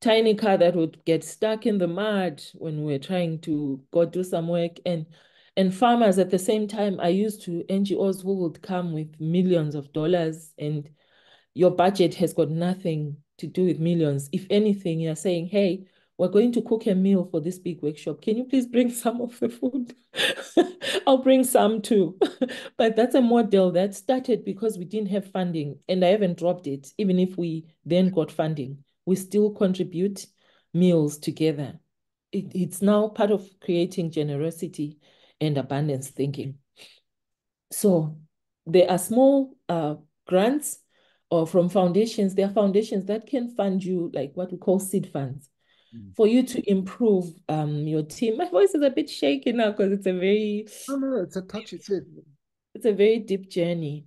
tiny car that would get stuck in the mud when we were trying to go do some work and and farmers at the same time I used to NGOs who would come with millions of dollars and your budget has got nothing to do with millions. If anything, you're saying, hey, we're going to cook a meal for this big workshop. Can you please bring some of the food? I'll bring some too. but that's a model that started because we didn't have funding and I haven't dropped it. Even if we then got funding, we still contribute meals together. it, it's now part of creating generosity and abundance thinking. So there are small uh, grants or from foundations. There are foundations that can fund you, like what we call seed funds, mm. for you to improve um, your team. My voice is a bit shaky now because it's a very no, no, it's a touch. It's a it's a very deep journey.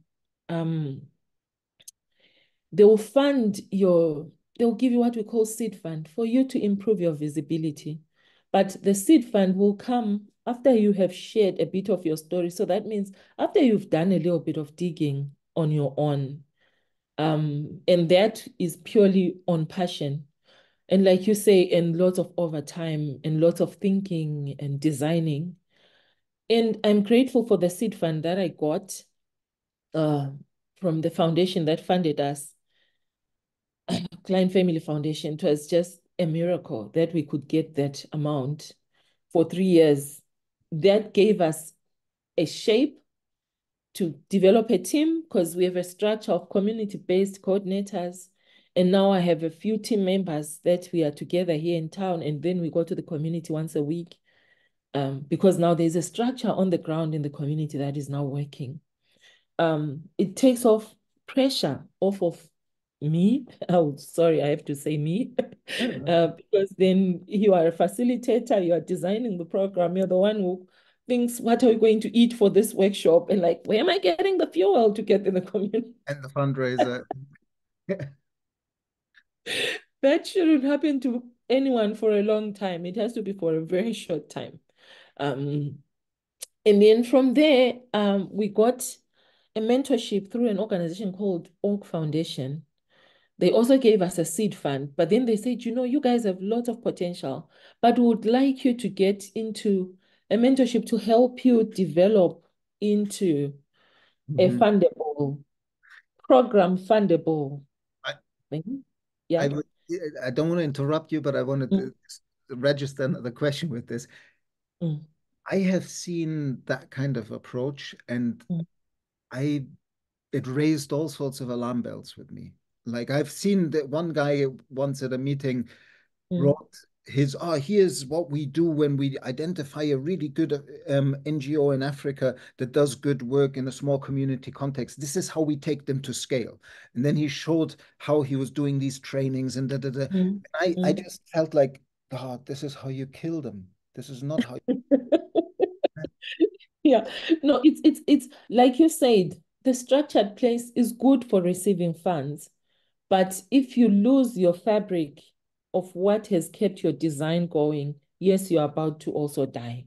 Um, they will fund your. They'll give you what we call seed fund for you to improve your visibility. But the seed fund will come after you have shared a bit of your story. So that means after you've done a little bit of digging on your own, um, and that is purely on passion. And like you say, and lots of overtime and lots of thinking and designing. And I'm grateful for the seed fund that I got uh, from the foundation that funded us, Klein Family Foundation. It was just a miracle that we could get that amount for three years. That gave us a shape to develop a team because we have a structure of community-based coordinators. And now I have a few team members that we are together here in town, and then we go to the community once a week um, because now there's a structure on the ground in the community that is now working. Um, it takes off pressure off of me. Oh, sorry, I have to say me, uh, because then you are a facilitator, you are designing the program, you're the one who thinks, what are we going to eat for this workshop? And like, where am I getting the fuel to get in the community? And the fundraiser. That shouldn't happen to anyone for a long time. It has to be for a very short time. Um, and then from there, um, we got a mentorship through an organization called Oak Foundation. They also gave us a seed fund, but then they said, you know, you guys have lots of potential, but would like you to get into a mentorship to help you develop into mm -hmm. a mm-hmm. fundable program, fundable I, thing. Yeah. I, I don't want to interrupt you, but I wanted mm. to register the question with this. Mm. I have seen that kind of approach, and mm. I it raised all sorts of alarm bells with me. Like I've seen that one guy once at a meeting mm. wrote his oh here's what we do when we identify a really good um, ngo in africa that does good work in a small community context this is how we take them to scale and then he showed how he was doing these trainings and da, da, da. Mm. And I. I just felt like god oh, this is how you kill them this is not how you... yeah no it's it's it's like you said the structured place is good for receiving funds but if you lose your fabric of what has kept your design going, yes, you're about to also die.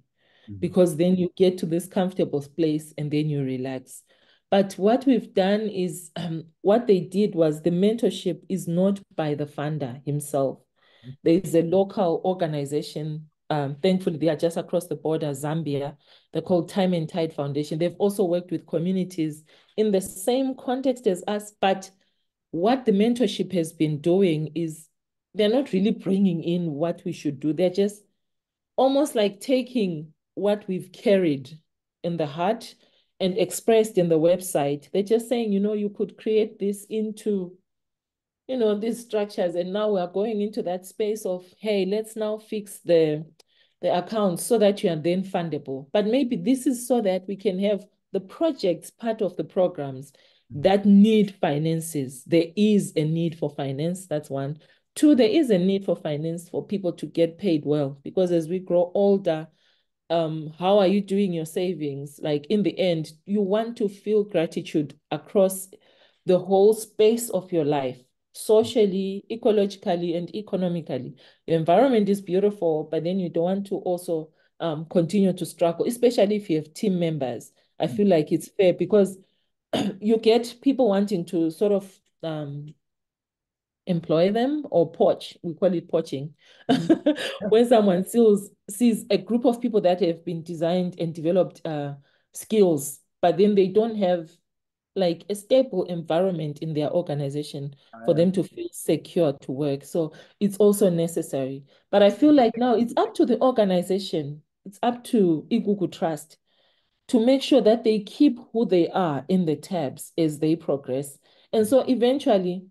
Mm-hmm. Because then you get to this comfortable place and then you relax. But what we've done is um, what they did was the mentorship is not by the funder himself. Mm-hmm. There is a local organization. Um, thankfully, they are just across the border, Zambia. They're called Time and Tide Foundation. They've also worked with communities in the same context as us. But what the mentorship has been doing is they're not really bringing in what we should do. They're just almost like taking what we've carried in the heart and expressed in the website. They're just saying, you know, you could create this into, you know, these structures. And now we're going into that space of, hey, let's now fix the the accounts so that you are then fundable. But maybe this is so that we can have the projects part of the programs that need finances. There is a need for finance. That's one. Two, there is a need for finance for people to get paid well because as we grow older, um, how are you doing your savings? Like in the end, you want to feel gratitude across the whole space of your life, socially, ecologically, and economically. Your environment is beautiful, but then you don't want to also um, continue to struggle, especially if you have team members. I feel like it's fair because you get people wanting to sort of um, employ them or poach. We call it poaching. Mm-hmm. when someone sees, sees a group of people that have been designed and developed uh, skills, but then they don't have like a stable environment in their organization for them to feel secure to work. So it's also necessary. But I feel like now it's up to the organization, it's up to Igugu Trust to make sure that they keep who they are in the tabs as they progress. And so eventually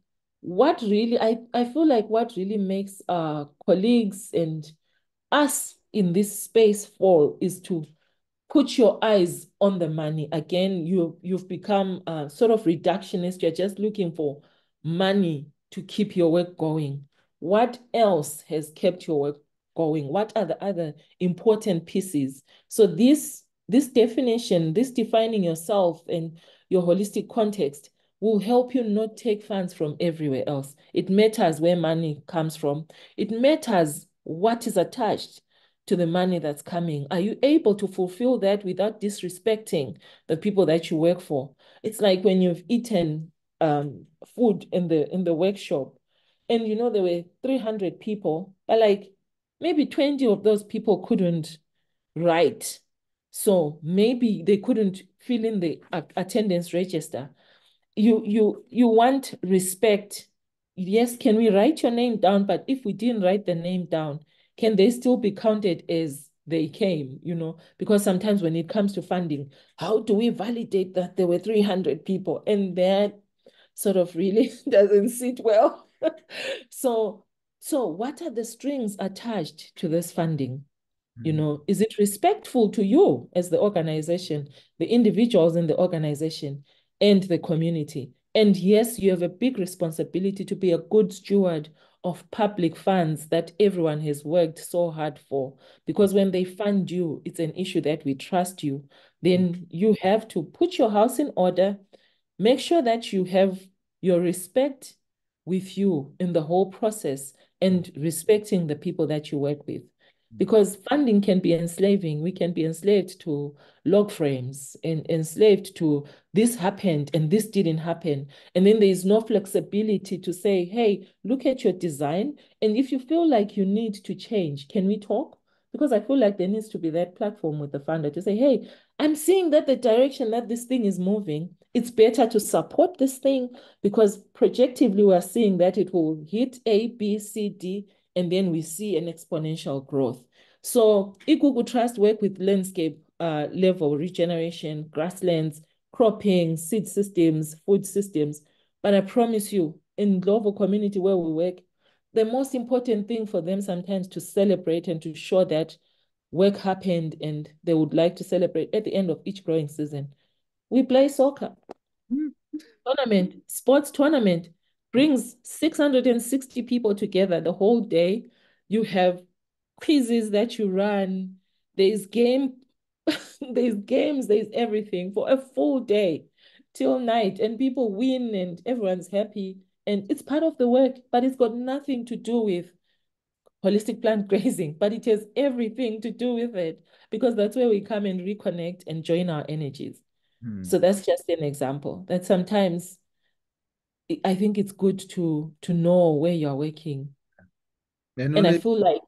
what really I, I feel like what really makes our colleagues and us in this space fall is to put your eyes on the money. Again, you, you've become uh, sort of reductionist. You're just looking for money to keep your work going. What else has kept your work going? What are the other important pieces? So this, this definition, this defining yourself and your holistic context will help you not take funds from everywhere else. It matters where money comes from. It matters what is attached to the money that's coming? Are you able to fulfill that without disrespecting the people that you work for? It's like when you've eaten um, food in the in the workshop, and you know there were 300 people, but like maybe 20 of those people couldn't write. So maybe they couldn't fill in the attendance register. You you you want respect. Yes, can we write your name down? But if we didn't write the name down, can they still be counted as they came, you know, because sometimes when it comes to funding, how do we validate that there were 300 people? And that sort of really doesn't sit well. so, so what are the strings attached to this funding? You hmm. know, is it respectful to you as the organization, the individuals in the organization, and the community? And yes, you have a big responsibility to be a good steward of public funds that everyone has worked so hard for. Because when they fund you, it's an issue that we trust you. Then mm. you have to put your house in order, make sure that you have your respect with you in the whole process and respecting the people that you work with because funding can be enslaving. We can be enslaved to log frames and enslaved to this happened and this didn't happen. And then there is no flexibility to say, hey, look at your design. And if you feel like you need to change, can we talk? Because I feel like there needs to be that platform with the funder to say, hey, I'm seeing that the direction that this thing is moving, it's better to support this thing because projectively we're seeing that it will hit A, B, C, D, and then we see an exponential growth. So Igugu Trust work with landscape uh, level regeneration, grasslands, cropping, seed systems, food systems. But I promise you, in global community where we work, the most important thing for them sometimes to celebrate and to show that work happened and they would like to celebrate at the end of each growing season. We play soccer. Mm. Tournament, sports tournament brings 660 people together the whole day. You have quizzes that you run. There's game, there's games, there's everything for a full day till night, and people win and everyone's happy. And it's part of the work, but it's got nothing to do with holistic planned grazing, but it has everything to do with it because that's where we come and reconnect and join our energies. Hmm. So that's just an example that sometimes I think it's good to to know where you're working. and I feel like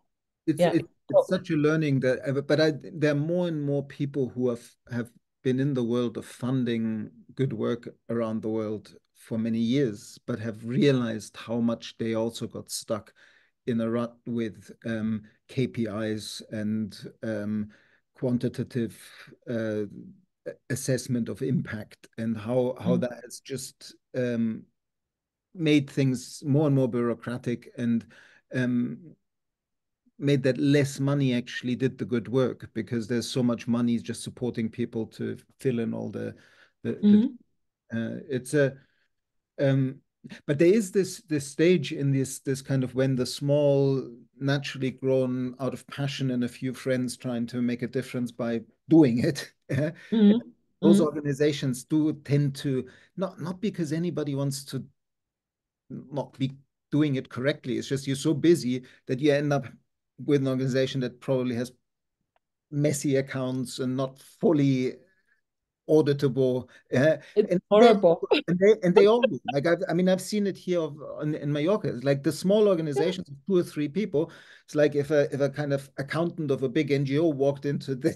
it's yeah. it's, it's such a learning that but I there are more and more people who have have been in the world of funding good work around the world for many years, but have realized how much they also got stuck in a rut with um, KPIs and um, quantitative uh, assessment of impact and how how mm. that has just um, made things more and more bureaucratic and um, made that less money actually did the good work because there's so much money just supporting people to fill in all the, the, mm -hmm. the uh, it's a um, but there is this this stage in this this kind of when the small naturally grown out of passion and a few friends trying to make a difference by doing it mm -hmm. those mm -hmm. organizations do tend to not not because anybody wants to not be doing it correctly. It's just you're so busy that you end up with an organization that probably has messy accounts and not fully auditable. Uh, it's and horrible. They, and they and they all do. Like I've, I mean, I've seen it here of, in, in Mallorca. It's like the small organizations of two or three people. It's like if a if a kind of accountant of a big NGO walked into the,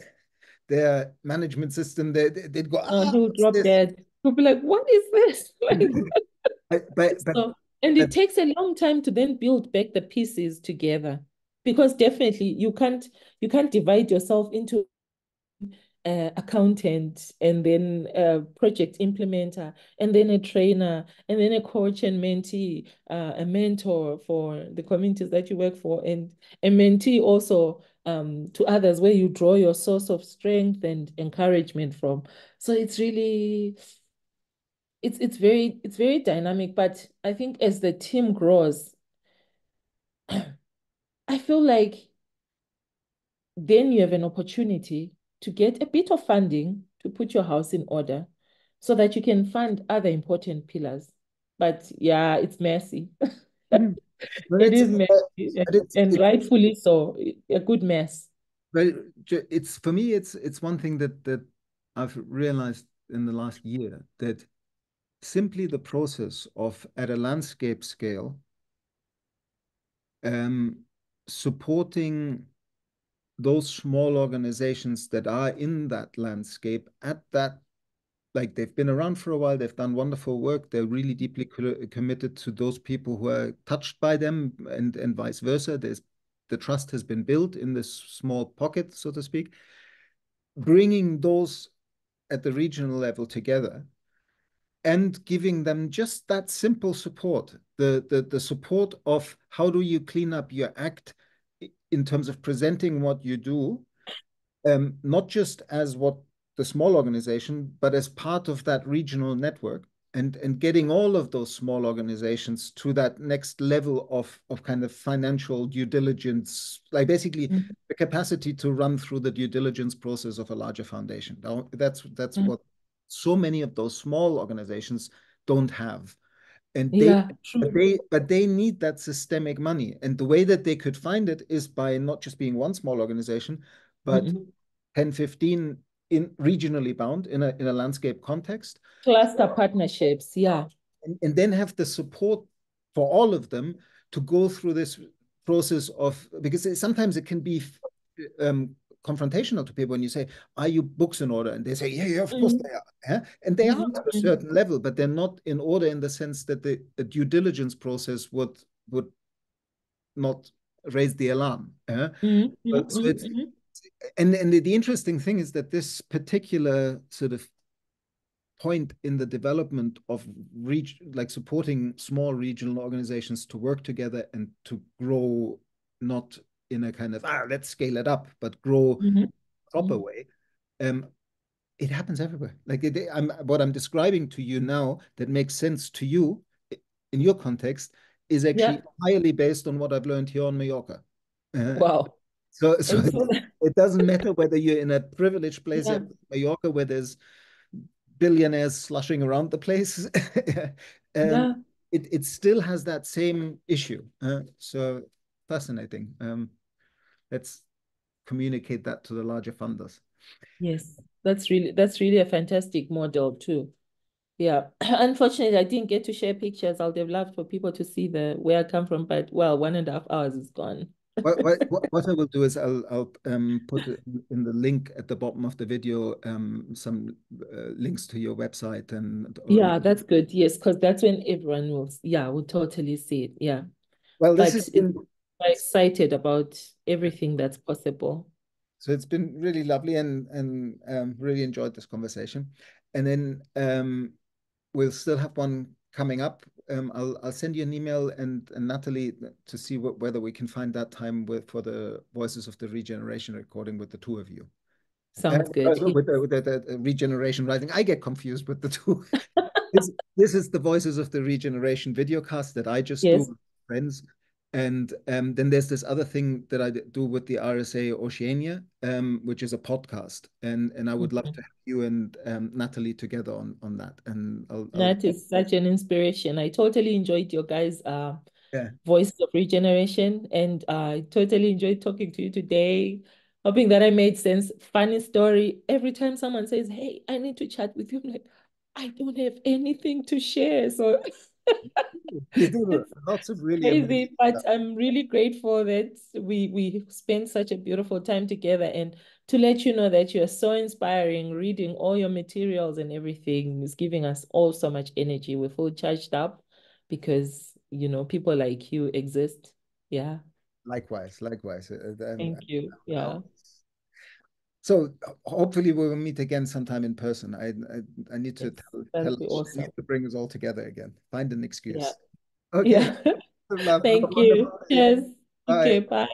their management system, they they'd go, oh, oh drop dead. We'll be like, what is this? Like, but, but, but so, and it takes a long time to then build back the pieces together because definitely you can't you can't divide yourself into uh, accountant and then a project implementer and then a trainer and then a coach and mentee, uh, a mentor for the communities that you work for and a mentee also um, to others where you draw your source of strength and encouragement from. So it's really it's it's very it's very dynamic but i think as the team grows i feel like then you have an opportunity to get a bit of funding to put your house in order so that you can fund other important pillars. But yeah it's messy. Mm. it is messy and, and rightfully so a good mess. But it's for me it's it's one thing that that i've realized in the last year that simply the process of, at a landscape scale, um, supporting those small organizations that are in that landscape at that like they've been around for a while they've done wonderful work they're really deeply committed to those people who are touched by them and and vice versa. There's the trust has been built in this small pocket so to speak. Bringing those at the regional level together and giving them just that simple support the, the the support of how do you clean up your act in terms of presenting what you do um, not just as what the small organization but as part of that regional network and and getting all of those small organizations to that next level of of kind of financial due diligence like basically mm -hmm. the capacity to run through the due diligence process of a larger foundation that's that's mm -hmm. what so many of those small organizations don't have. And they, yeah, but they but they need that systemic money. And the way that they could find it is by not just being one small organization but mm -hmm. 10 15 in regionally bound in a in a landscape context. Cluster partnerships yeah. And, and then have the support for all of them to go through this process of because sometimes it can be um, confrontational to people when you say, "Are your books in order?" and they say, "Yeah, yeah, of course mm-hmm. they are," yeah? and they mm-hmm. are to a certain level, but they're not in order in the sense that the, the due diligence process would would not raise the alarm. Yeah? Mm-hmm. so it's, mm-hmm. and and the, the interesting thing is that this particular sort of point in the development of reach like supporting small regional organizations to work together and to grow not in a kind of ah let's scale it up but grow mm-hmm. proper mm-hmm. way um it happens everywhere like it, i'm what i'm describing to you now that makes sense to you in your context is actually yeah. highly based on what i've learned here on mallorca uh, wow so, so it, it, doesn't matter whether you're in a privileged place yeah. Mallorca where there's billionaires slushing around the place um, yeah. it, it still has that same issue uh, so fascinating um, let's communicate that to the larger funders. Yes, that's really that's really a fantastic model too. Yeah, unfortunately, I didn't get to share pictures. I would have loved for people to see the where I come from, but well, one and a half hours is gone. what, what, what, I will do is I'll, I'll um, put in the link at the bottom of the video um, some uh, links to your website and yeah, that's good. Yes, because that's when everyone will yeah will totally see it. Yeah. Well, this is in, excited about everything that's possible. So it's been really lovely and and um, really enjoyed this conversation. And then um, we'll still have one coming up. Um, I'll I'll send you an email and, and Natalie to see what, whether we can find that time with for the Voices of the Regeneration recording with the two of you. Sounds uh, good. with, the, with the, the, regeneration writing, I get confused with the two. this, this is the Voices of the Regeneration videocast that I just yes. do with friends. And um, then there's this other thing that I do with the RSA Oceania, um, which is a podcast, and and I would love to have you and um, Natalie together on on that. And I'll, I'll... that is such an inspiration. I totally enjoyed your guys' uh, yeah. voice of regeneration, and I totally enjoyed talking to you today. Hoping that I made sense. Funny story. Every time someone says, "Hey, I need to chat with you," I'm like, I don't have anything to share, so. lots of really crazy, but stuff. I'm really grateful that we we spent such a beautiful time together and to let you know that you're so inspiring. Reading all your materials and everything is giving us all so much energy. We feel charged up because you know people like you exist. Yeah. Likewise, likewise. Uh, Thank you. Yeah. So hopefully we will meet again sometime in person. I I, I need to Yes, tell, tell be us, I awesome. to bring us all together again. Find an excuse. Yeah. Okay. Yeah. Love. Have a Thank you. Yes. Okay, Bye. bye.